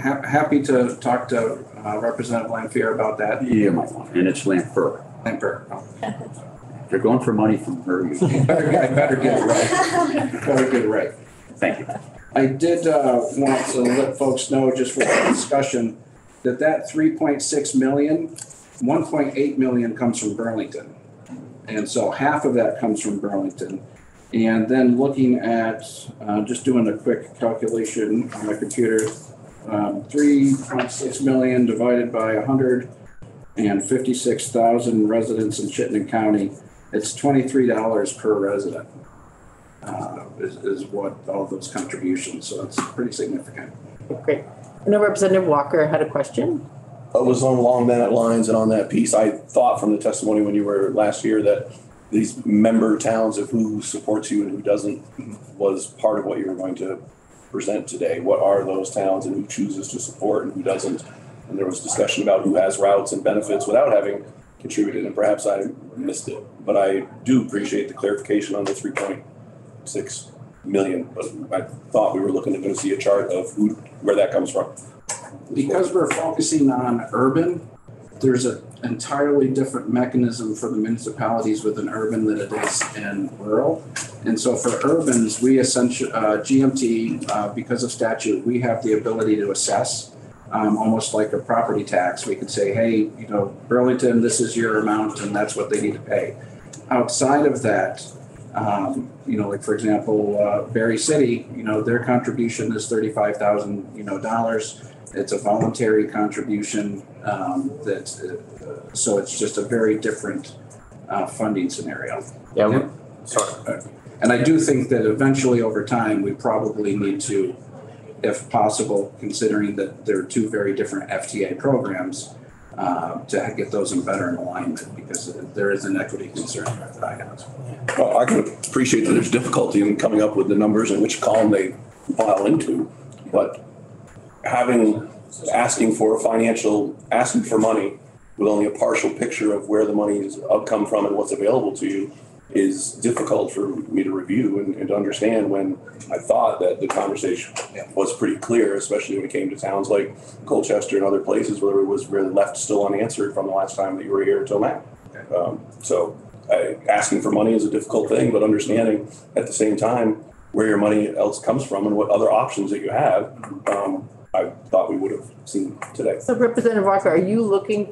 Ha- Happy to talk to uh, Representative Lampier about that. you might want, and it's Lanpher. Lampier, oh, If you're going for money from her, you, better- I better get it right. Better get it right. thank you. I did uh, want to let folks know, just for the discussion, that that 3.6 million, 1.8 million comes from Burlington. And so half of that comes from Burlington. And then looking at, uh, just doing a quick calculation on my computer, um, 3.6 million divided by 156,000 residents in Chittenden County, it's $23 per resident uh, is, is what all those contributions, so it's pretty significant. Great. I know Representative Walker had a question. I was on along that lines and on that piece, I thought from the testimony when you were last year that these member towns of who supports you and who doesn't was part of what you were going to present today. What are those towns and who chooses to support and who doesn't? And there was discussion about who has routes and benefits without having contributed, and perhaps I missed it. But I do appreciate the clarification on the three point six million, but I thought we were looking to see a chart of who, where that comes from. Because we're focusing on urban, there's an entirely different mechanism for the municipalities within urban than it is in rural. And so for urbans, we essentially, uh, GMT, uh, because of statute, we have the ability to assess um, almost like a property tax. We could say, hey, you know, Burlington, this is your amount and that's what they need to pay. Outside of that, um, you know, like for example, uh, Barre City, you know, their contribution is thirty-five thousand, you know, dollars. It's a voluntary contribution, um, that, uh, so it's just a very different, uh, funding scenario. Yeah, Yep. sorry. And I do think that eventually over time, we probably need to, if possible, considering that there are two very different FTA programs, uh, to get those in better alignment because there is an equity concern that I have. Well, I can appreciate that there's difficulty in coming up with the numbers and which column they file into, but having, asking for a financial, asking for money with only a partial picture of where the money is uh, come from and what's available to you is difficult for me to review and, and to understand when I thought that the conversation was pretty clear, especially when it came to towns like Colchester and other places where it was really left still unanswered from the last time that you were here until now. Um, so asking for money is a difficult thing, but understanding at the same time where your money else comes from and what other options that you have, um, I thought we would have seen today. So Representative Walker, are you looking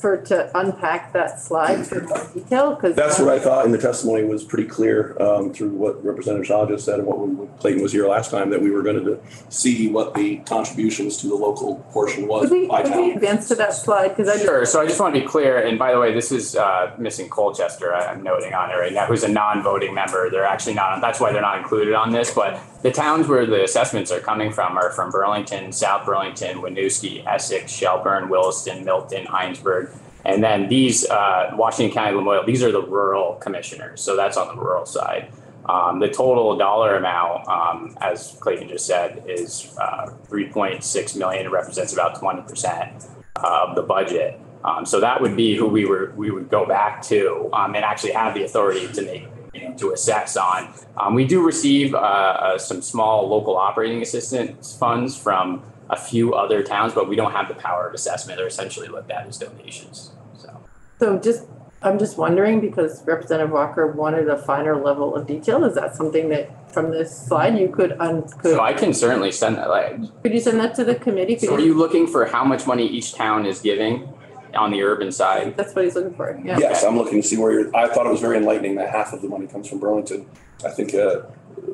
for, to unpack that slide for more detail? Because That's what I thought and the testimony was pretty clear um, through what Representative Shaw just said and what we- Clayton was here last time, that we were going to see what the contributions to the local portion was Could we, by could we advance to that slide? Because I. Sure, so I just want to be clear, and by the way, this is uh, missing Colchester, I- I'm noting on it right now, who's a non-voting member. They're actually not, that's why they're not included on this, but the towns where the assessments are coming from are from Burlington, South Burlington, Winooski, Essex, Shelburne, Williston, Milton, Hinesburg. And then these, uh, Washington County, Lamoille, these are the rural commissioners, so that's on the rural side. Um, the total dollar amount, um, as Clayton just said, is uh, 3.6 million. It represents about 20% of the budget. Um, so that would be who we were we would go back to um, and actually have the authority to make you know to assess on. Um, we do receive uh, uh, some small local operating assistance funds from a few other towns, but we don't have the power of assessment. They're essentially looked at as donations. So. So just, I'm just wondering, because Representative Walker wanted a finer level of detail, is that something that from this slide you could, un could, So I can certainly send that. Like, could you send that to the committee? Could so are you- you looking for how much money each town is giving on the urban side? That's what he's looking for, yeah. Yes, I'm looking to see where you're, I thought it was very enlightening that half of the money comes from Burlington. I think uh,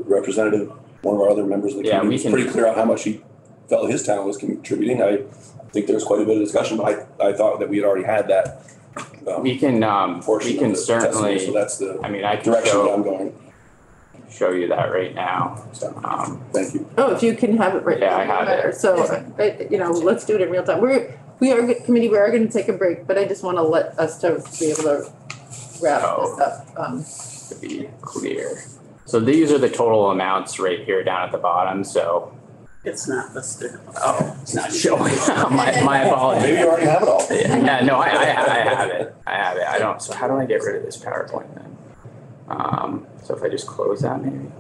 Representative, one of our other members of the Yeah, committee we was can- pretty clear on how much he felt his town was contributing. I think there's quite a bit of discussion, but I, I thought that we had already had that um, We can um, portion we can the testimony, certainly. so that's the I mean, I can direction that show I'm going. show you that right now. Um, Thank you. Oh, if you can have it right. Yeah, I have it. So, you know, let's do it in real time. We're, we are, committee, we are gonna take a break, but I just wanna let us to be able to wrap this up. Um, to be clear. So these are the total amounts right here down at the bottom. So It's not listed. oh, it's not showing. my my apologies. Maybe you already have it all. Yeah, no, I, I, I have it. I have it. I don't. So how do I get rid of this PowerPoint then? Um, so if I just close that maybe.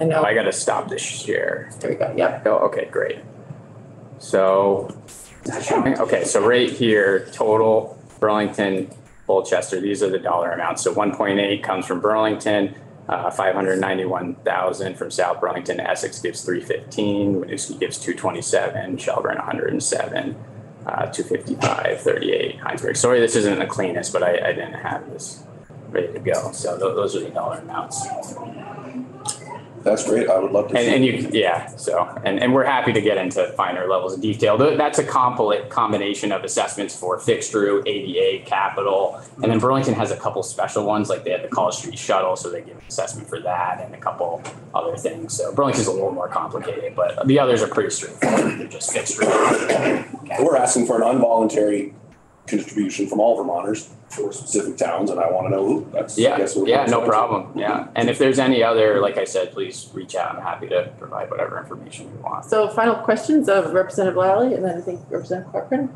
I know. I gotta stop this share. There we go, yep. Oh, okay, great. So, okay, so right here, total Burlington, Colchester, these are the dollar amounts. So one point eight comes from Burlington, uh, five hundred ninety-one thousand from South Burlington, Essex gives three fifteen, Winooski gives two twenty-seven, Shelburne hundred and seven, uh, two fifty-five, thirty-eight, Hinesburg. Sorry, this isn't the cleanest, but I, I didn't have this ready to go. So tho- those are the dollar amounts. That's great. I would love to. And, see and you, yeah, so, and, and we're happy to get into finer levels of detail. That's a compli combination of assessments for fixed route, ADA, capital. And then Burlington has a couple special ones, like they have the College Street shuttle, so they give an assessment for that and a couple other things. So Burlington's a little more complicated, but the others are pretty straightforward. They're just fixed route. We're asking for an involuntary contribution from all Vermonters for specific towns, and I want to know who. That's, I Yeah, guess what yeah, it no comes to. problem, yeah. And if there's any other, like I said, please reach out. I'm happy to provide whatever information you want. So final questions of Representative Lalley and then I think Representative Corcoran.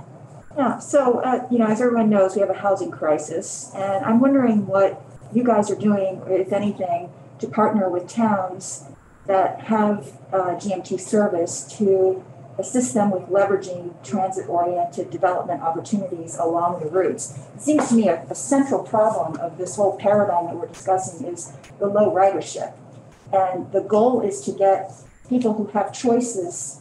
Yeah, so, uh, you know, as everyone knows, we have a housing crisis, and I'm wondering what you guys are doing, if anything, to partner with towns that have uh, GMT service to assist them with leveraging transit-oriented development opportunities along the routes. It seems to me a, a central problem of this whole paradigm that we're discussing is the low ridership. And the goal is to get people who have choices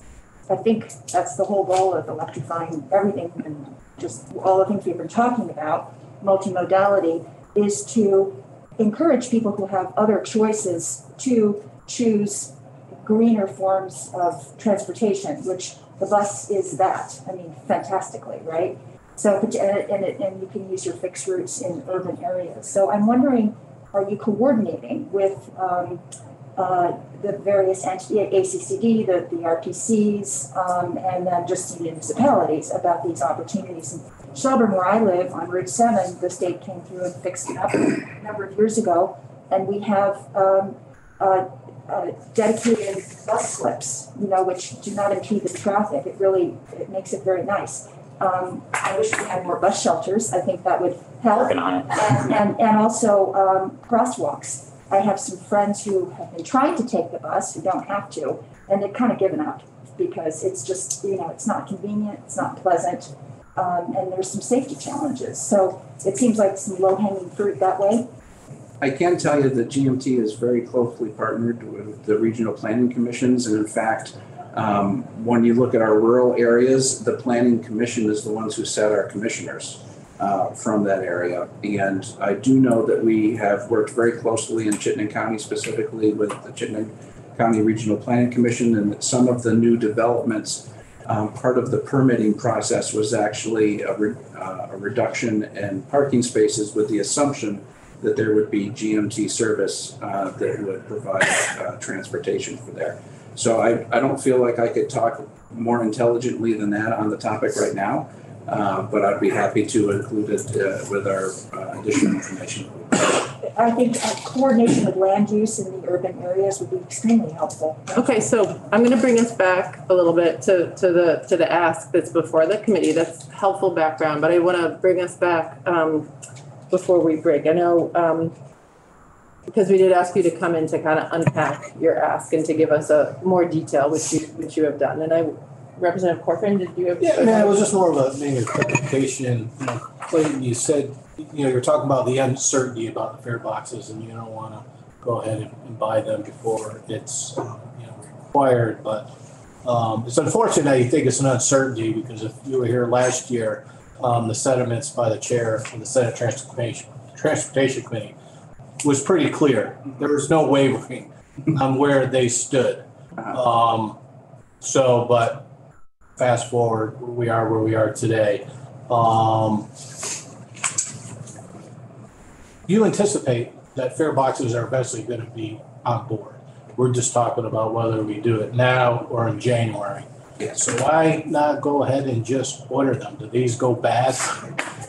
I think that's the whole goal of electrifying everything and just all the things we've been talking about, multimodality, is to encourage people who have other choices to choose greener forms of transportation, which the bus is that. I mean, fantastically, right? So, and, it- and, you can use your fixed routes in urban areas. So I'm wondering, are you coordinating with um, uh, the various entities, ACCD, the, the RPCs, um, and then just the municipalities about these opportunities. In Shelburne, where I live, on Route seven, the state came through and fixed it up a number of years ago. And we have, um, uh, uh, dedicated bus slips, you know, which do not impede the traffic. It really, it makes it very nice. Um, I wish we had more bus shelters. I think that would help. Working on it. And, and, and also, um, crosswalks. I have some friends who have been trying to take the bus, who don't have to, and they've kind of given up because it's just, you know, it's not convenient, it's not pleasant, um, and there's some safety challenges. So it seems like some low hanging fruit that way. I can tell you that GMT is very closely partnered with the regional planning commissions, and in fact, um, when you look at our rural areas, the planning commission is the ones who set our commissioners uh, from that area. And I do know that we have worked very closely in Chittenden County specifically with the Chittenden County Regional Planning Commission, and that some of the new developments, um, part of the permitting process was actually a, re- uh, a reduction in parking spaces with the assumption that there would be GMT service uh, that would provide uh, transportation for there. So I, I don't feel like I could talk more intelligently than that on the topic right now, uh, but I'd be happy to include it uh, with our uh, additional information. I think uh, coordination with land use in the urban areas would be extremely helpful. Okay, so I'm gonna bring us back a little bit to, to the, to the ask that's before the committee. That's helpful background, but I wanna bring us back, um, before we break. I know, um, because we did ask you to come in to kind of unpack your ask and to give us a more detail, which you, which you have done. And I, Representative Corcoran, did you have? Yeah, man, it was just more of a, maybe a clarification. You know, Clayton, you said, you know, you're talking about the uncertainty about the fare boxes and you don't want to go ahead and, and buy them before it's, um, you know, required. But um, it's unfortunate that you think it's an uncertainty because if you were here last year, um, the sentiments by the chair of the Senate Transportation, Transportation Committee was pretty clear. There was no wavering on where they stood. Um, so, but fast forward, we are where we are today. Um, you anticipate that fare boxes are eventually going to be on board. We're just talking about whether we do it now or in January. Yeah, so why not go ahead and just order them? Do these go bad?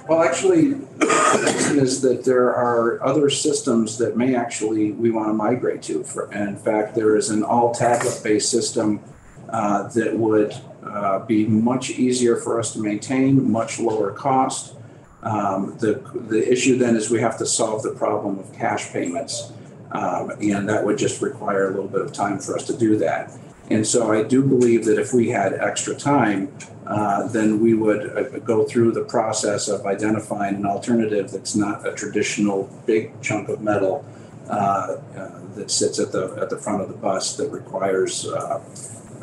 Well, actually, the is that there are other systems that may actually, we want to migrate to. For- and In fact, there is an all tablet-based system uh, that would uh, be much easier for us to maintain, much lower cost. Um, The, the issue then is we have to solve the problem of cash payments. Um, and that would just require a little bit of time for us to do that. And so I do believe that if we had extra time, uh, then we would uh, go through the process of identifying an alternative that's not a traditional big chunk of metal uh, uh, that sits at the, at the front of the bus that requires, uh,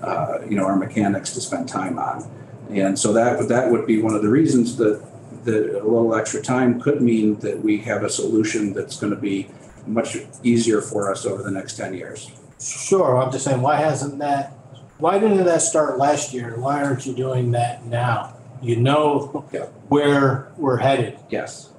uh, you know, our mechanics to spend time on. And so that, that would be one of the reasons that, that a little extra time could mean that we have a solution that's going to be much easier for us over the next 10 years. Sure, I'm just saying, why hasn't that, why didn't that start last year? Why aren't you doing that now? You know Yeah. where we're headed. Yes.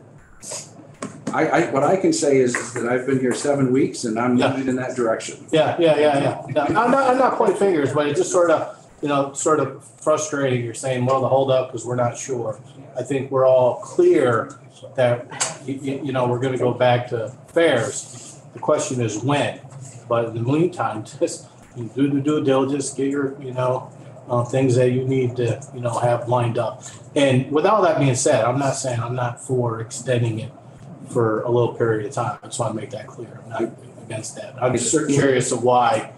I, I, what I can say is that I've been here seven weeks and I'm Yeah. moving in that direction. Yeah, yeah, yeah, yeah. No, I'm not, I'm not pointing fingers, but it's just sort of, you know, sort of frustrating. You're saying, well, the holdup because we're not sure. I think we're all clear that, you, you know, we're gonna go back to fares. The question is when. But in the meantime, just you do the due diligence, get your, you know, uh, things that you need to, you know, have lined up. And with all that being said, I'm not saying I'm not for extending it for a little period of time. I just want to make that clear. I'm not against that. I'm just curious of why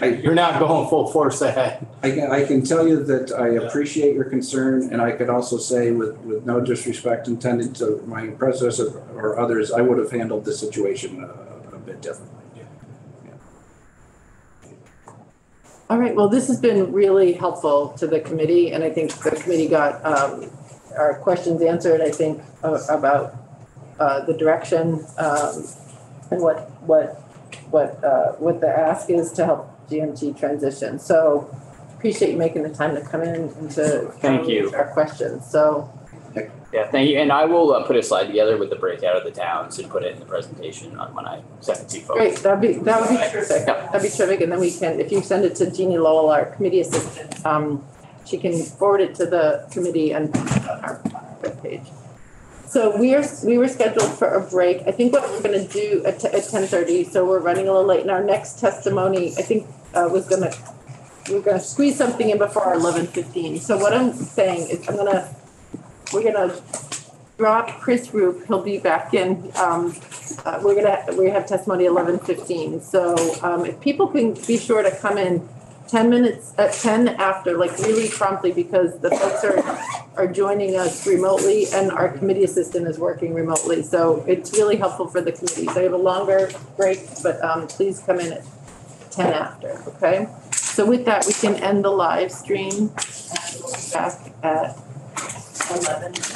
I, you're not going full force ahead. I can, I can tell you that I appreciate your concern and I could also say with, with no disrespect intended to my predecessor or others, I would have handled the situation a, a bit differently. All right, well, this has been really helpful to the committee, and I think the committee got um, our questions answered, I think, a- about uh, the direction um, and what, what, what, uh, what the ask is to help GMT transition. So appreciate you making the time to come in and to. Thank you. Our questions, so, Yeah, thank you. And I will uh, put a slide together with the breakout of the towns and put it in the presentation on when I send it to you folks. great, that'd be, that would be terrific. That'd be terrific, and then we can, if you send it to Jeannie Lowell, our committee assistant, um, she can forward it to the committee and put it on our webpage. So we are, we were scheduled for a break. I think what we're gonna do at, at ten thirty, so we're running a little late, and our next testimony, I think, uh, was gonna, we're gonna squeeze something in before our eleven fifteen. So what I'm saying is I'm gonna, we're gonna drop Chris Roop, he'll be back in, um, uh, we're gonna, we have testimony eleven fifteen. So, um, if people can be sure to come in ten minutes, at ten after, like really promptly, because the folks are, are joining us remotely and our committee assistant is working remotely. So it's really helpful for the committee. So we have a longer break, but, um, please come in at ten after, okay? So with that, we can end the live stream back at eleven